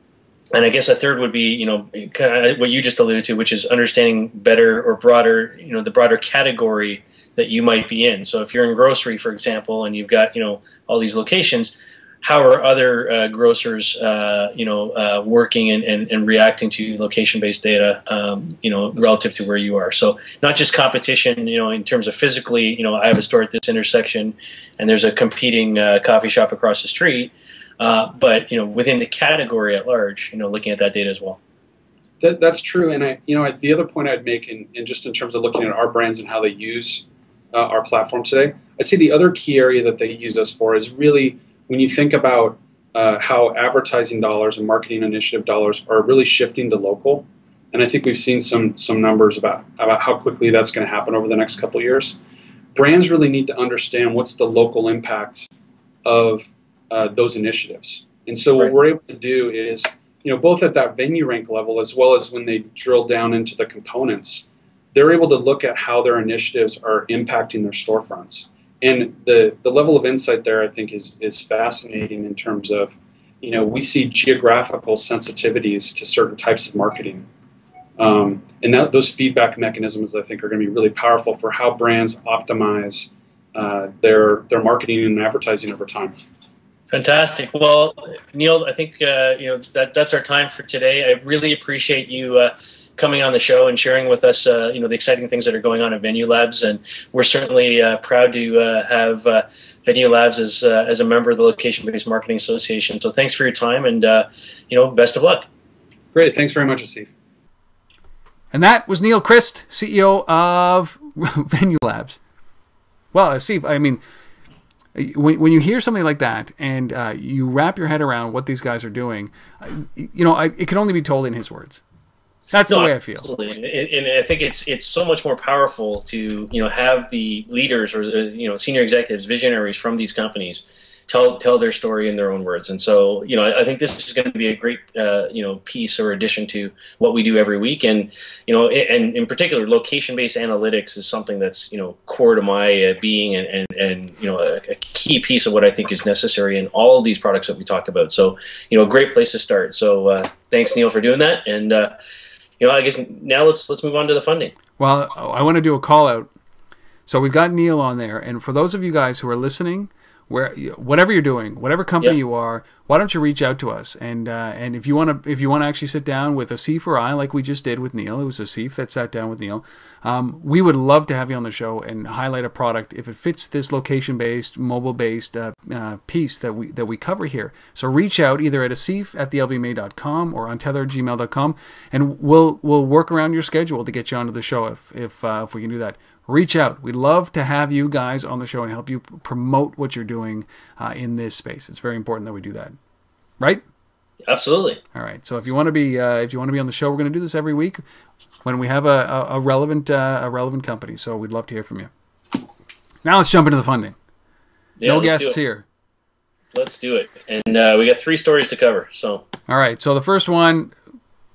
and I guess a third would be, you know, kind of what you just alluded to, which is understanding better or broader, you know, the broader category that you might be in. So if you're in grocery, for example, and you've got, you know, all these locations, how are other uh, grocers, uh, you know, uh, working and, and, and, reacting to location-based data, um, you know, relative to where you are? So not just competition, you know, in terms of physically, you know, I have a store at this intersection, and there's a competing uh, coffee shop across the street uh, but you know, within the category at large, you know, looking at that data as well. That, that's true, and I, you know, the other point I'd make, in, in just in terms of looking at our brands and how they use uh, our platform today, I'd say the other key area that they use us for is really when you think about uh, how advertising dollars and marketing initiative dollars are really shifting to local, and I think we've seen some some numbers about about how quickly that's going to happen over the next couple years. Brands really need to understand what's the local impact of uh, those initiatives. And so right. what we're able to do is, you know, both at that venue rank level as well as when they drill down into the components, they're able to look at how their initiatives are impacting their storefronts. And the, the level of insight there, I think, is, is fascinating in terms of, you know, we see geographical sensitivities to certain types of marketing. Um, and that, those feedback mechanisms, I think, are going to be really powerful for how brands optimize uh, their, their marketing and advertising over time. Fantastic. Well, Neil, I think uh, you know that that's our time for today. I really appreciate you uh, coming on the show and sharing with us, uh, you know, the exciting things that are going on at Venue Labs, and we're certainly uh, proud to uh, have uh, Venue Labs as as a member of the Location Based Marketing Association. So, thanks for your time, and you know, best of luck. Great. Thanks very much, Asif. And that was Neil Crist, CEO of Venue Labs. Well, Asif, I mean when, when you hear something like that and uh, you wrap your head around what these guys are doing, you know, I, it can only be told in his words. That's no, the way I feel. Absolutely, and, and, I think it's it's so much more powerful to you know have the leaders or the, you know senior executives, visionaries from these companies tell tell their story in their own words. And so, you know, I, I think this is going to be a great, uh, you know, piece or addition to what we do every week. And you know, and in particular, location based analytics is something that's you know core to my uh, being and, and and you know a, a, key piece of what I think is necessary in all of these products that we talk about. So, you know, a great place to start. So, uh, thanks Neil for doing that. And uh, you know, I guess now let's let's move on to the funding. Well, I want to do a call out. So we've got Neil on there, and for those of you guys who are listening where whatever you're doing, whatever company yep. you are, why don't you reach out to us? And uh, and if you want to if you want to actually sit down with Asif or I, like we just did with Neil, it was Asif that sat down with Neil. Um, we would love to have you on the show and highlight a product if it fits this location-based, mobile-based uh, uh, piece that we that we cover here. So reach out either at asif at thelbma.com or untethered@gmail.com, and we'll we'll work around your schedule to get you onto the show if if uh, if we can do that reach out. We'd love to have you guys on the show and help you promote what you're doing uh, in this space. It's very important that we do that, right? Absolutely. All right. So if you want to be uh, if you want to be on the show, we're going to do this every week when we have a, a, a relevant uh, a relevant company. So we'd love to hear from you. Now let's jump into the funding. Yeah, no guests here. Let's do it. And uh, we got three stories to cover. So. All right. So the first one,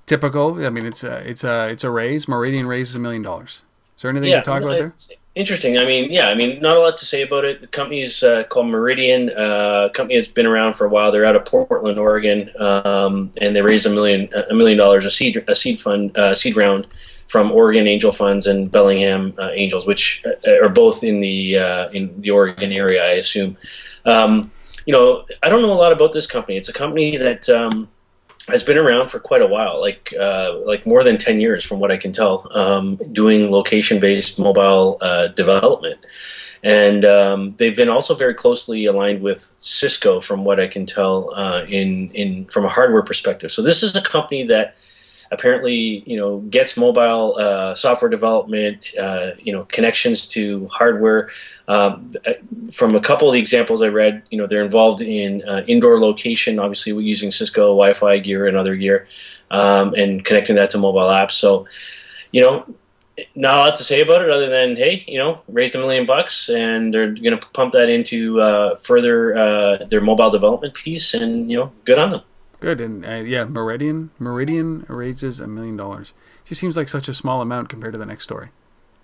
typical. I mean, it's a it's a it's a raise. Meridian raises a million dollars. Is there anything yeah, to talk about there? Interesting. I mean, yeah, I mean, not a lot to say about it. The company is uh, called Meridian. Uh, company that's been around for a while. They're out of Portland, Oregon, um, and they raised a million a million dollars a seed a seed fund uh, seed round from Oregon Angel Funds and Bellingham uh, Angels, which uh, are both in the uh, in the Oregon area, I assume. Um, you know, I don't know a lot about this company. It's a company that um, has been around for quite a while, like uh, like more than ten years, from what I can tell, um, doing location-based mobile uh, development, and um, they've been also very closely aligned with Cisco, from what I can tell, uh, in in from a hardware perspective. So this is a company that apparently you know gets mobile uh, software development uh, you know connections to hardware. Um, from a couple of the examples I read you know they're involved in uh, indoor location obviously using Cisco Wi-Fi gear and other gear um, and connecting that to mobile apps. So you know not a lot to say about it other than hey you know raised a million bucks and they're going to pump that into uh, further uh, their mobile development piece and you know good on them Good and uh, yeah, Meridian Meridian raises a million dollars. Just seems like such a small amount compared to the next story.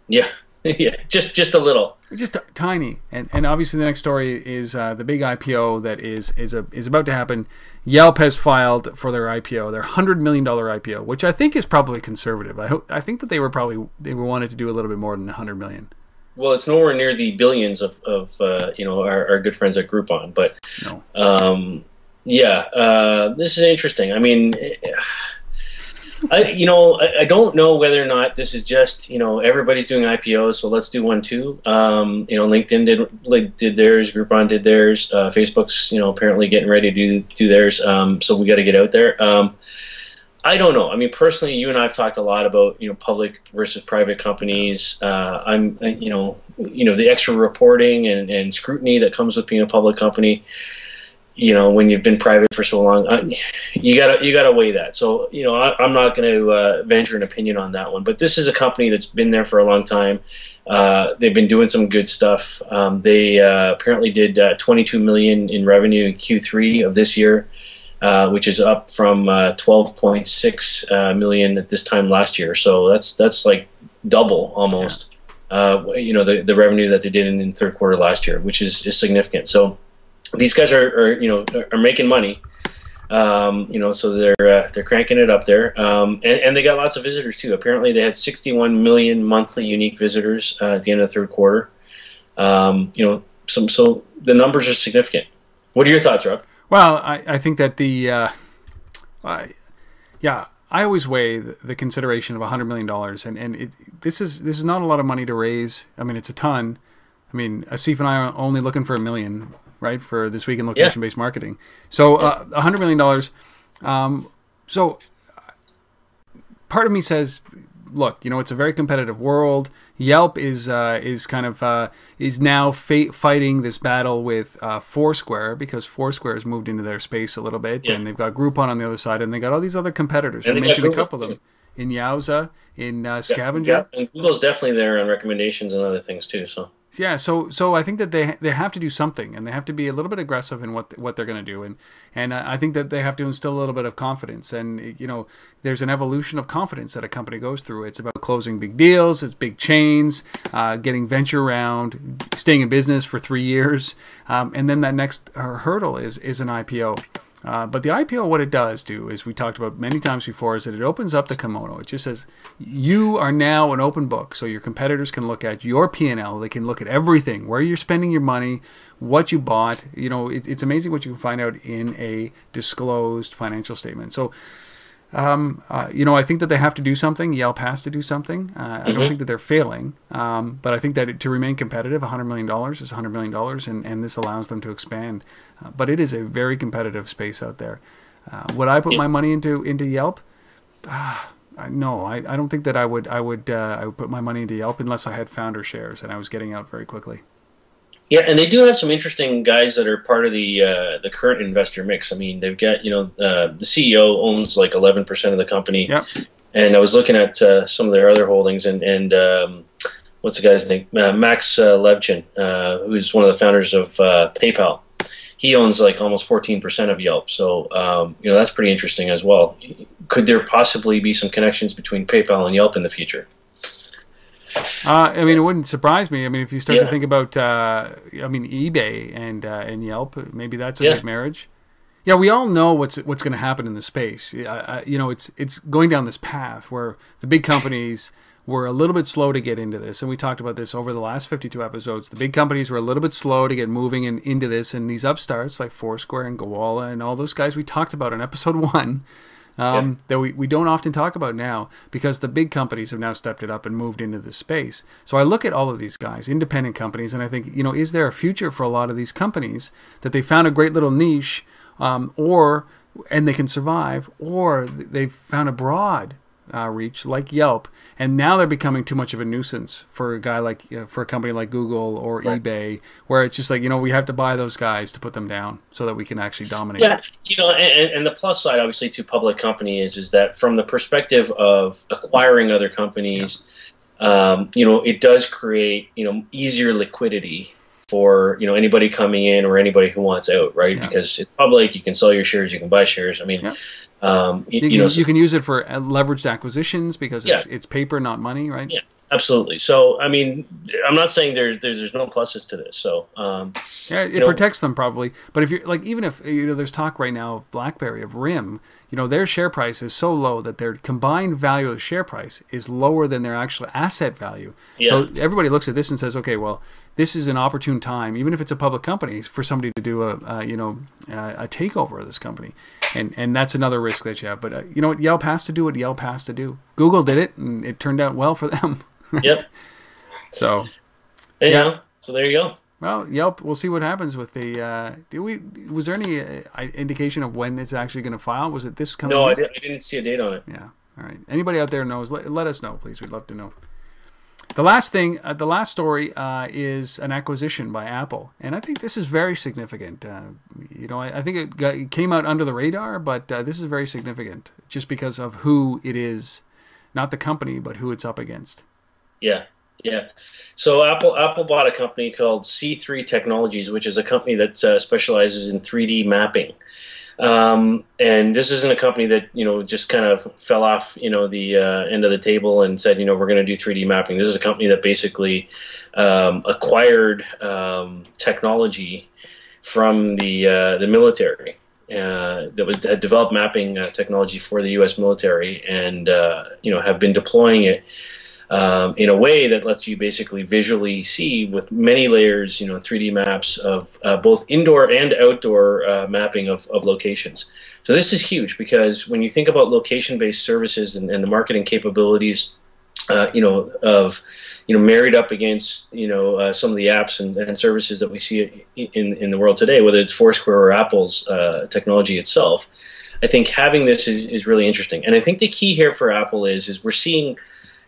Yeah, yeah, just just a little. Just t- tiny, and and obviously the next story is uh, the big IPO that is is a is about to happen. Yelp has filed for their IPO, their hundred million dollar IPO, which I think is probably conservative. I hope I think that they were probably they wanted to do a little bit more than a hundred million. Well, it's nowhere near the billions of, of uh, you know our, our good friends at Groupon, but no. um, yeah, uh, this is interesting. I mean, I you know I, I, don't know whether or not this is just you know everybody's doing IPOs, so let's do one too. Um, you know, LinkedIn did did theirs, Groupon did theirs, uh, Facebook's you know apparently getting ready to do do theirs. Um, so we got to get out there. Um, I don't know. I mean, personally, you and I have talked a lot about you know public versus private companies. Uh, I'm you know you know the extra reporting and, and scrutiny that comes with being a public company you know when you've been private for so long uh, you gotta you gotta weigh that. So you know I, am not going to uh, venture an opinion on that one but this is a company that's been there for a long time. Uh, they've been doing some good stuff. Um, they uh, apparently did uh, 22 million in revenue in q3 of this year uh, which is up from 12.6 million at this time last year. So that's that's like double almost yeah. you know the, the revenue that they did in, the third quarter last year which is, is significant. So these guys are, are you know are making money. Um, you know, so they're uh, they're cranking it up there, um, and, and they got lots of visitors too. Apparently, they had 61 million monthly unique visitors uh, at the end of the third quarter. Um, you know, some so the numbers are significant. What are your thoughts, Rob? Well, I, I think that the uh, I, yeah, I always weigh the, the consideration of hundred million dollars, and and it, this is this is not a lot of money to raise. I mean, it's a ton. I mean, Asif and I are only looking for a million right, for this week in location based yeah. marketing. So uh, a uh, hundred million dollars. Um, so part of me says, look, you know, it's a very competitive world. Yelp is uh, is kind of uh, is now fa- fighting this battle with uh, Foursquare because Foursquare has moved into their space a little bit, yeah. and they've got Groupon on the other side, and they got all these other competitors. And we mentioned a couple of them in Yowza, in uh, SCVNGR. Yeah, and Google's definitely there on recommendations and other things too. So yeah, so so I think that they they have to do something, and they have to be a little bit aggressive in what what they're going to do, and and I think that they have to instill a little bit of confidence, and you know, there's an evolution of confidence that a company goes through. It's about closing big deals, it's big chains, uh, getting venture round, staying in business for three years, um, and then that next hurdle is is an IPO. Uh, but the IPO, what it does do, is we talked about many times before, is that it opens up the kimono. It just says you are now an open book, so your competitors can look at your P&L. They can look at everything, where you're spending your money, what you bought. You know, it, it's amazing what you can find out in a disclosed financial statement. So um, uh, you know, I think that they have to do something. Yelp has to do something. Uh, mm-hmm. I don't mm-hmm. think that they're failing, um, but I think that it, to remain competitive, $100 million is $100 million, and, and this allows them to expand. Uh, but it is a very competitive space out there. Uh, would I put my money into into Yelp? Ah, no, I, I don't think that I would. I would. Uh, I would put my money into Yelp unless I had founder shares and I was getting out very quickly. Yeah, and they do have some interesting guys that are part of the uh, the current investor mix. I mean, they've got you know uh, the CEO owns like eleven percent of the company. Yep. And I was looking at uh, some of their other holdings, and and um, what's the guy's name? Uh, Max uh, Levchin, uh, who's one of the founders of PayPal. He owns like almost fourteen percent of Yelp. So um, you know that's pretty interesting as well. Could there possibly be some connections between PayPal and Yelp in the future? Uh, I mean, it wouldn't surprise me. I mean, if you start yeah. to think about, uh, I mean, eBay and uh, and Yelp, maybe that's a yeah. good marriage. Yeah, we all know what's what's going to happen in the space. you know, it's it's going down this path where the big companies were a little bit slow to get into this, and we talked about this over the last 52 episodes. The big companies were a little bit slow to get moving in, into this, and these upstarts like Foursquare and Gowalla and all those guys we talked about in episode one um, yeah. that we, we don't often talk about now because the big companies have now stepped it up and moved into this space. So I look at all of these guys, independent companies, and I think, you know, is there a future for a lot of these companies that they found a great little niche um, or and they can survive, or they've found a broad uh, reach like Yelp, and now they're becoming too much of a nuisance for a guy like uh, for a company like Google or right. eBay, where it's just like you know we have to buy those guys to put them down so that we can actually dominate. Yeah, you know, and, and the plus side, obviously, to public company is is that from the perspective of acquiring other companies, yeah. um, you know, it does create you know easier liquidity for you know anybody coming in or anybody who wants out, right? Yeah. Because it's public, you can sell your shares, you can buy shares. I mean, yeah. Um, you, you, can, know, you can use it for uh, leveraged acquisitions because it's, yeah. it's paper, not money, right? Yeah, absolutely. So, I mean, I'm not saying there's there's, there's no pluses to this. So, um, yeah, it protects them probably. But if you're like, even if you know, there's talk right now of BlackBerry of RIM, you know, their share price is so low that their combined value of share price is lower than their actual asset value. Yeah. So everybody looks at this and says, okay, well, this is an opportune time, even if it's a public company, for somebody to do a, a you know a, a, takeover of this company, and and that's another risk that you have. But uh, you know what, Yelp has to do what Yelp has to do. Google did it, and it turned out well for them. Yep. So. Yeah. So there you go. Well, Yelp. We'll see what happens with the. Uh, do we? Was there any uh, indication of when it's actually going to file? Was it this coming? No, I, did, I didn't see a date on it. Yeah. All right. Anybody out there knows? Let, let us know, please. We'd love to know. The last thing, uh, the last story uh, is an acquisition by Apple, and I think this is very significant. Uh, you know, I, I think it, got, it, came out under the radar, but uh, this is very significant just because of who it is, not the company, but who it's up against. Yeah, yeah. So Apple Apple bought a company called C3 Technologies, which is a company that uh, specializes in 3D mapping. Um, and this isn't a company that you know just kind of fell off you know the uh, end of the table and said you know we're going to do 3D mapping. This is a company that basically um, acquired um, technology from the uh, the military. Uh, that was, had developed mapping uh, technology for the U.S. military, and uh, you know have been deploying it um, in a way that lets you basically visually see with many layers, you know, 3D maps of uh, both indoor and outdoor uh, mapping of, of locations. So this is huge because when you think about location-based services and, and the marketing capabilities, uh, you know, of you know, married up against you know uh, some of the apps and, and, services that we see in in the world today, whether it's Foursquare or Apple's uh, technology itself. I think having this is, is really interesting, and I think the key here for Apple is is we're seeing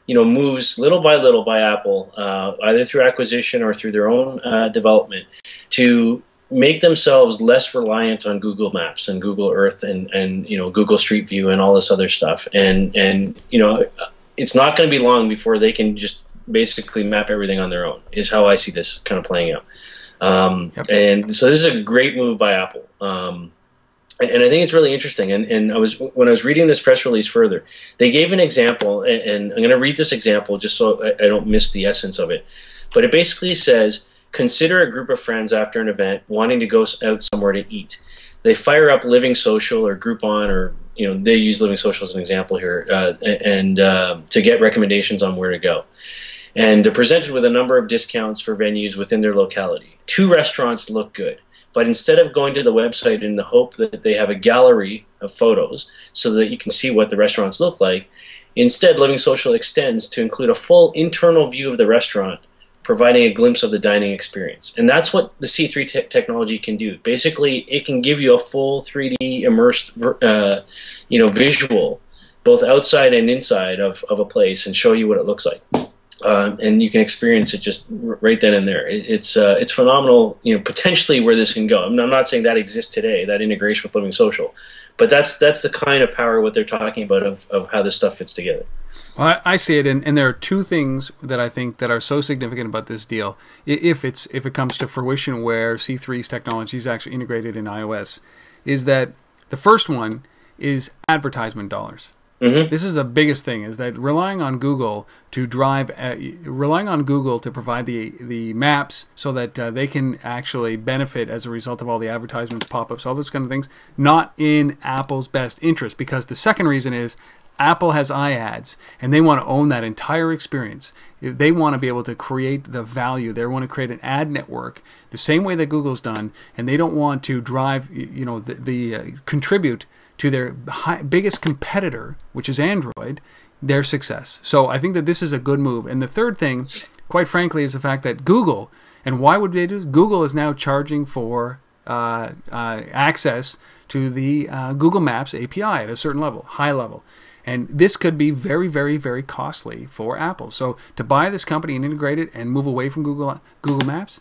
you know, moves little by little by Apple, uh, either through acquisition or through their own uh, development, to make themselves less reliant on Google Maps and Google Earth and, and you know Google Street View and all this other stuff. And and you know, it's not going to be long before they can just basically map everything on their own. Is how I see this kind of playing out. Um, yep. And so this is a great move by Apple. Um, and I think it's really interesting. And, and I was when I was reading this press release further, they gave an example, and, and I'm going to read this example just so I, I, don't miss the essence of it. But it basically says, consider a group of friends after an event wanting to go out somewhere to eat. They fire up Living Social or Groupon, or you know they use Living Social as an example here, uh, and uh, to get recommendations on where to go. And they're presented with a number of discounts for venues within their locality. Two restaurants look good but instead of going to the website in the hope that they have a gallery of photos so that you can see what the restaurants look like, instead Living Social extends to include a full internal view of the restaurant, providing a glimpse of the dining experience. And that's what the C3 te technology can do. Basically, it can give you a full 3D immersed, uh, you know, visual, both outside and inside of, of a place, and show you what it looks like uh, and you can experience it just right then and there. It, it's uh, it's phenomenal, you know, potentially where this can go. I'm not saying that exists today, that integration with Living Social, but that's that's the kind of power what they're talking about of, of how this stuff fits together. Well, I, I see it, and, and there are two things that I think that are so significant about this deal. If it's if it comes to fruition, where C3's technology is actually integrated in iOS, is that the first one is advertisement dollars. Mm-hmm. This is the biggest thing: is that relying on Google to drive, uh, relying on Google to provide the the maps so that uh, they can actually benefit as a result of all the advertisements, pop-ups, all those kind of things. Not in Apple's best interest, because the second reason is Apple has iAds, and they want to own that entire experience. They want to be able to create the value. They want to create an ad network the same way that Google's done, and they don't want to drive, you know, the, the uh, contribute to their high, biggest competitor, which is Android, their success. So I think that this is a good move. And the third thing, quite frankly, is the fact that Google, and why would they do? Google is now charging for uh, uh, access to the uh, Google Maps API at a certain level, high level. And this could be very, very, very costly for Apple. So to buy this company and integrate it and move away from Google Google Maps,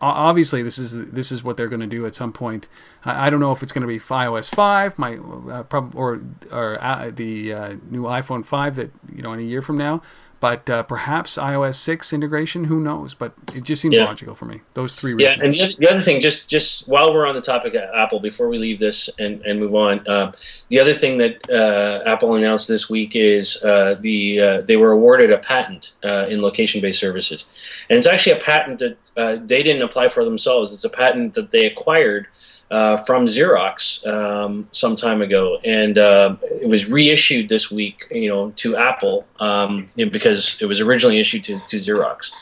obviously this is this is what they're going to do at some point. I, I don't know if it's going to be iOS 5, my uh, prob- or or uh, the uh, new iPhone 5 that you know in a year from now. But uh, perhaps iOS 6 integration, who knows? But it just seems yeah. logical for me. Those three reasons. Yeah, and the other, the other, thing, just just while we're on the topic of Apple, before we leave this and, and move on, uh, the other thing that uh, Apple announced this week is uh, the uh, they were awarded a patent uh, in location-based services, and it's actually a patent that they didn't apply for themselves. It's a patent that they acquired uh, from Xerox um, some time ago, and uh, it was reissued this week, you know, to Apple um, because it was originally issued to, to Xerox.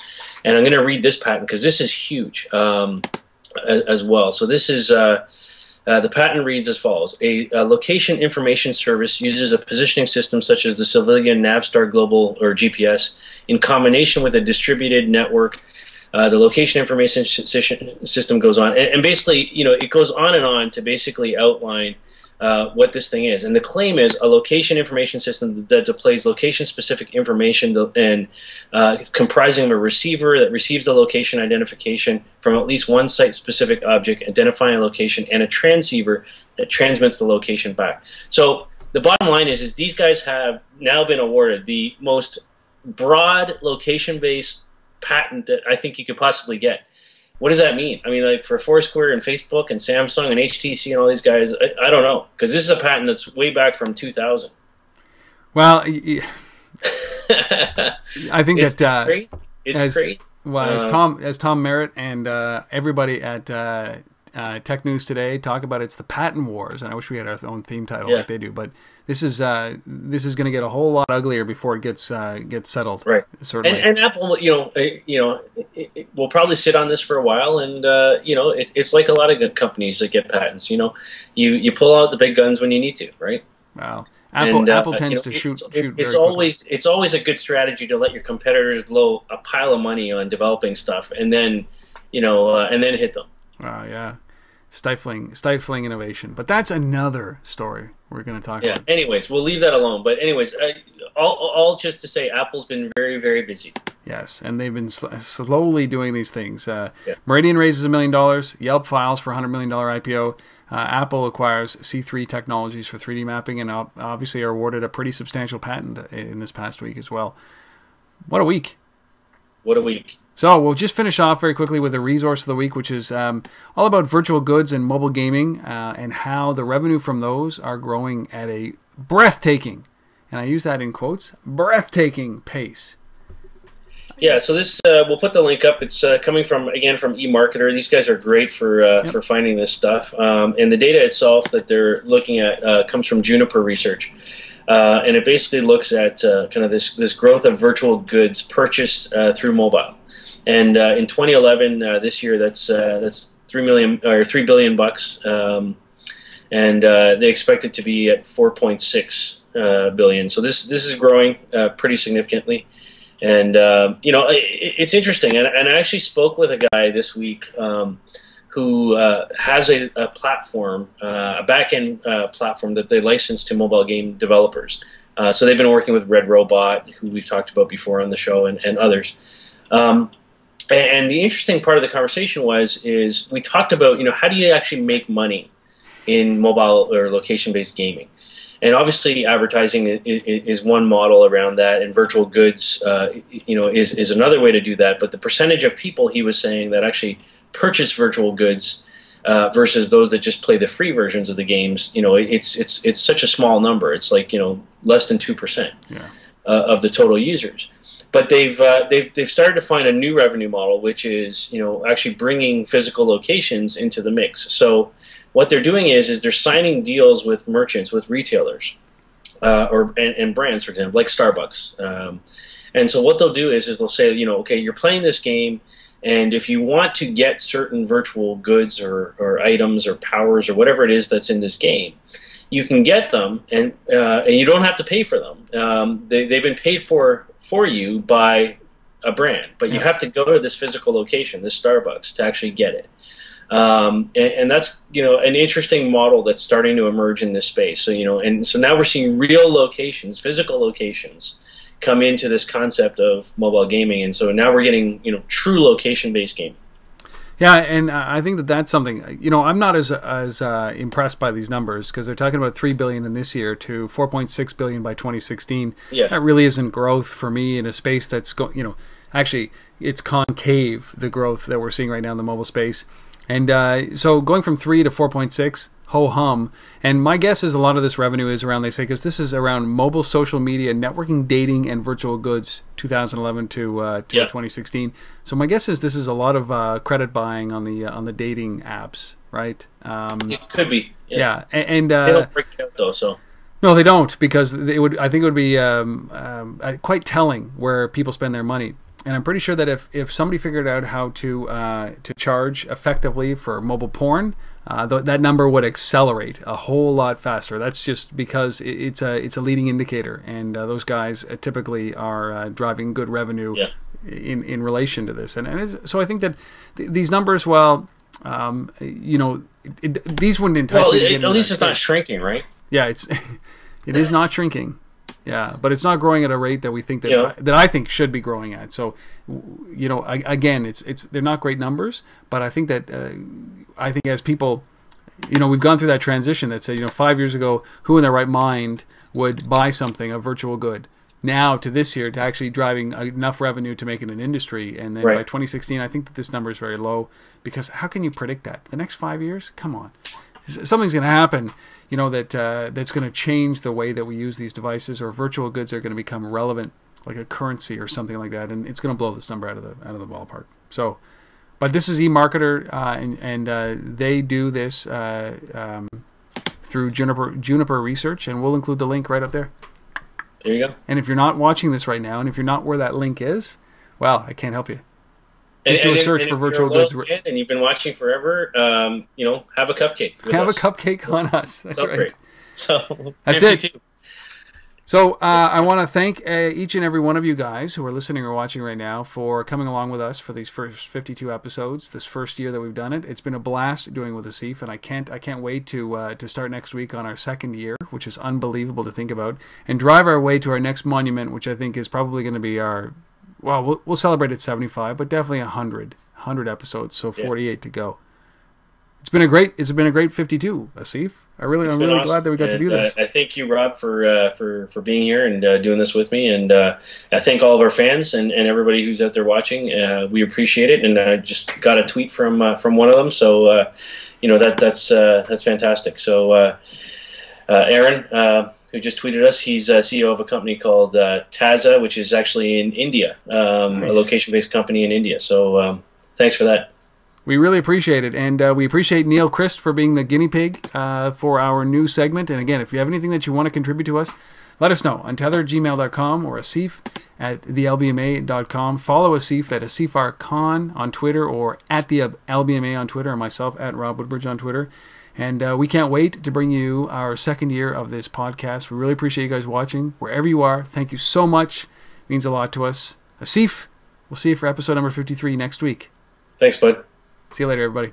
And I'm going to read this patent because this is huge um, as, as, well. So this is. Uh, uh, the patent reads as follows a, a, location information service uses a positioning system such as the civilian Navstar Global or GPS in combination with a distributed network uh, the location information system goes on, and, and, basically, you know, it goes on and on to basically outline uh, what this thing is. And the claim is a location information system that displays location-specific information and uh, comprising of a receiver that receives the location identification from at least one site-specific object identifying a location, and a transceiver that transmits the location back. So the bottom line is, is these guys have now been awarded the most broad location-based patent that I think you could possibly get. What does that mean? I mean, like for Foursquare and Facebook and Samsung and HTC and all these guys, I, I don't know because this is a patent that's way back from 2000. Well, I think it's, that uh, it's crazy. It's as, crazy. Well, as uh, Tom as Tom Merritt and uh, everybody at uh, uh, Tech News today talk about, it's the patent wars, and I wish we had our own theme title yeah. like they do. But this is uh, this is going to get a whole lot uglier before it gets uh, gets settled. Right. Certainly. And, and Apple, you know, eh, you know, it, it, will probably sit on this for a while, and uh, you know, it, it's like a lot of good companies that get patents. You know, you you pull out the big guns when you need to, right? Wow. Apple, and, uh, Apple tends you know, to shoot. It's, shoot it's always quickly. it's always a good strategy to let your competitors blow a pile of money on developing stuff, and then you know, uh, and then hit them. Wow. Yeah stifling stifling innovation. But that's another story we're going to talk yeah. about. Anyways, we'll leave that alone. But anyways, uh, all, all just to say, Apple's been very very busy. Yes, and they've been sl- slowly doing these things. Uh, yeah. Meridian raises a million dollars. Yelp files for a hundred million dollar IPO. Uh, Apple acquires C3 Technologies for 3D mapping, and obviously are awarded a pretty substantial patent in this past week as well. What a week! What a week! So we'll just finish off very quickly with a resource of the week, which is um, all about virtual goods and mobile gaming uh, and how the revenue from those are growing at a breathtaking, and I use that in quotes, breathtaking pace. Yeah, so this uh, we'll put the link up. It's uh, coming from again from eMarketer. These guys are great for uh, yep. for finding this stuff, um, and the data itself that they're looking at uh, comes from Juniper Research. Uh, and it basically looks at uh, kind of this, this growth of virtual goods purchased through mobile. And uh, in 2011, uh, this year, that's uh, that's three million or three billion bucks, um, and uh, they expect it to be at 4.6 uh, billion. So this this is growing uh, pretty significantly, and you know it, it's interesting. And, and, I actually spoke with a guy this week. Um, who has a, a platform, a back-end platform that they license to mobile game developers. so they've been working with Red Robot, who we've talked about before on the show, and, and others. Um, and the interesting part of the conversation was is we talked about you know how do you actually make money in mobile or location based gaming? And obviously advertising is one model around that and virtual goods uh, you know is, is another way to do that. But the percentage of people he was saying that actually purchase virtual goods uh, versus those that just play the free versions of the games you know it's it's it's such a small number. It's like you know less than 2% yeah. Uh, of the total users but they've uh, they've they've started to find a new revenue model, which is you know actually bringing physical locations into the mix. So what they're doing is is they're signing deals with merchants, with retailers, uh, or and, and, brands, for example, like Starbucks. Um, and so what they'll do is, is they'll say, you know, okay, you're playing this game, and if you want to get certain virtual goods or, or items or powers or whatever it is that's in this game, you can get them, and uh, and you don't have to pay for them. Um, they, they've been paid for for you by a brand, but you have to go to this physical location, this Starbucks, to actually get it. Um, and, and, that's you know an interesting model that's starting to emerge in this space. So you know, and so now we're seeing real locations, physical locations, come into this concept of mobile gaming, and so now we're getting you know true location-based gaming. Yeah, and I think that that's something. You know, I'm not as as uh, impressed by these numbers because they're talking about three billion in this year to 4.6 billion by 2016. Yeah, that really isn't growth for me in a space that's going. You know, actually, it's concave the growth that we're seeing right now in the mobile space. And uh, so going from three to 4.6, ho hum. And my guess is a lot of this revenue is around, they say, because this is around mobile social media, networking, dating, and virtual goods 2011 to, uh, to yeah. 2016. So my guess is this is a lot of uh, credit buying on the uh, on the dating apps, right? Um, it could be. Yeah. yeah. And, and uh, they don't break it out though, so. No, they don't because it would. I think it would be um, um, uh, quite telling where people spend their money and I'm pretty sure that if, if somebody figured out how to uh, to charge effectively for mobile porn, uh, th- that number would accelerate a whole lot faster. That's just because it, it's a it's a leading indicator, and uh, those guys uh, typically are uh, driving good revenue yeah. in in relation to this. And, and so I think that th- these numbers, well, um, you know, it, it, these wouldn't entice well, at least it's not shrinking, right? Yeah, it's it is not shrinking. Yeah, but it's not growing at a rate that we think that yeah. I, that I think should be growing at. So, you know, I, again, it's it's they're not great numbers, but I think that uh, I think as people, you know, we've gone through that transition that said, you know, five years ago, who in their right mind would buy something a virtual good? Now to this year to actually driving enough revenue to make it an industry, and then right. by 2016, I think that this number is very low because how can you predict that? The next five years? Come on, something's going to happen you know that uh, that's going to change the way that we use these devices, or virtual goods are going to become relevant, like a currency or something like that, and it's going to blow this number out of the out of the ballpark. So, but this is eMarketer, uh, and and uh, they do this uh, um, through Juniper Juniper Research, and we'll include the link right up there. There you go. And if you're not watching this right now, and if you're not where that link is, well, I can't help you. Just and, do a search and for virtual goods. and you've been watching forever, um, you know, have a cupcake. Have us. a cupcake on us. That's right. So that's 52. it. So uh, I want to thank uh, each and every one of you guys who are listening or watching right now for coming along with us for these first 52 episodes. This first year that we've done it, it's been a blast doing with Asif, and I can't I can't wait to uh, to start next week on our second year, which is unbelievable to think about, and drive our way to our next monument, which I think is probably going to be our well, well, we'll celebrate at 75, but definitely 100, 100 episodes, so 48 yeah. to go. It's been a great, it's been a great 52, Asif. I really, it's I'm really awesome. glad that we got and, to do this. Uh, I thank you, Rob, for uh, for for being here and uh, doing this with me, and uh, I thank all of our fans and, and everybody who's out there watching. Uh, we appreciate it, and I just got a tweet from uh, from one of them, so you know that that's that's fantastic. So, Aaron who just tweeted us. He's uh, CEO of a company called uh, Taza, which is actually in India, um, nice. a location-based company in India. So um, thanks for that. We really appreciate it, and uh, we appreciate Neil Crist for being the guinea pig uh, for our new segment. And again, if you have anything that you want to contribute to us, let us know. on tethergmail.com or Asif at thelbma.com. Follow Asif at asifarkhan on Twitter or at the LBMA on Twitter, or myself at Rob Woodbridge on Twitter. And uh, we can't wait to bring you our second year of this podcast. We really appreciate you guys watching wherever you are. Thank you so much. It means a lot to us. Asif, we'll see you for episode number 53 next week. Thanks, bud. See you later, everybody.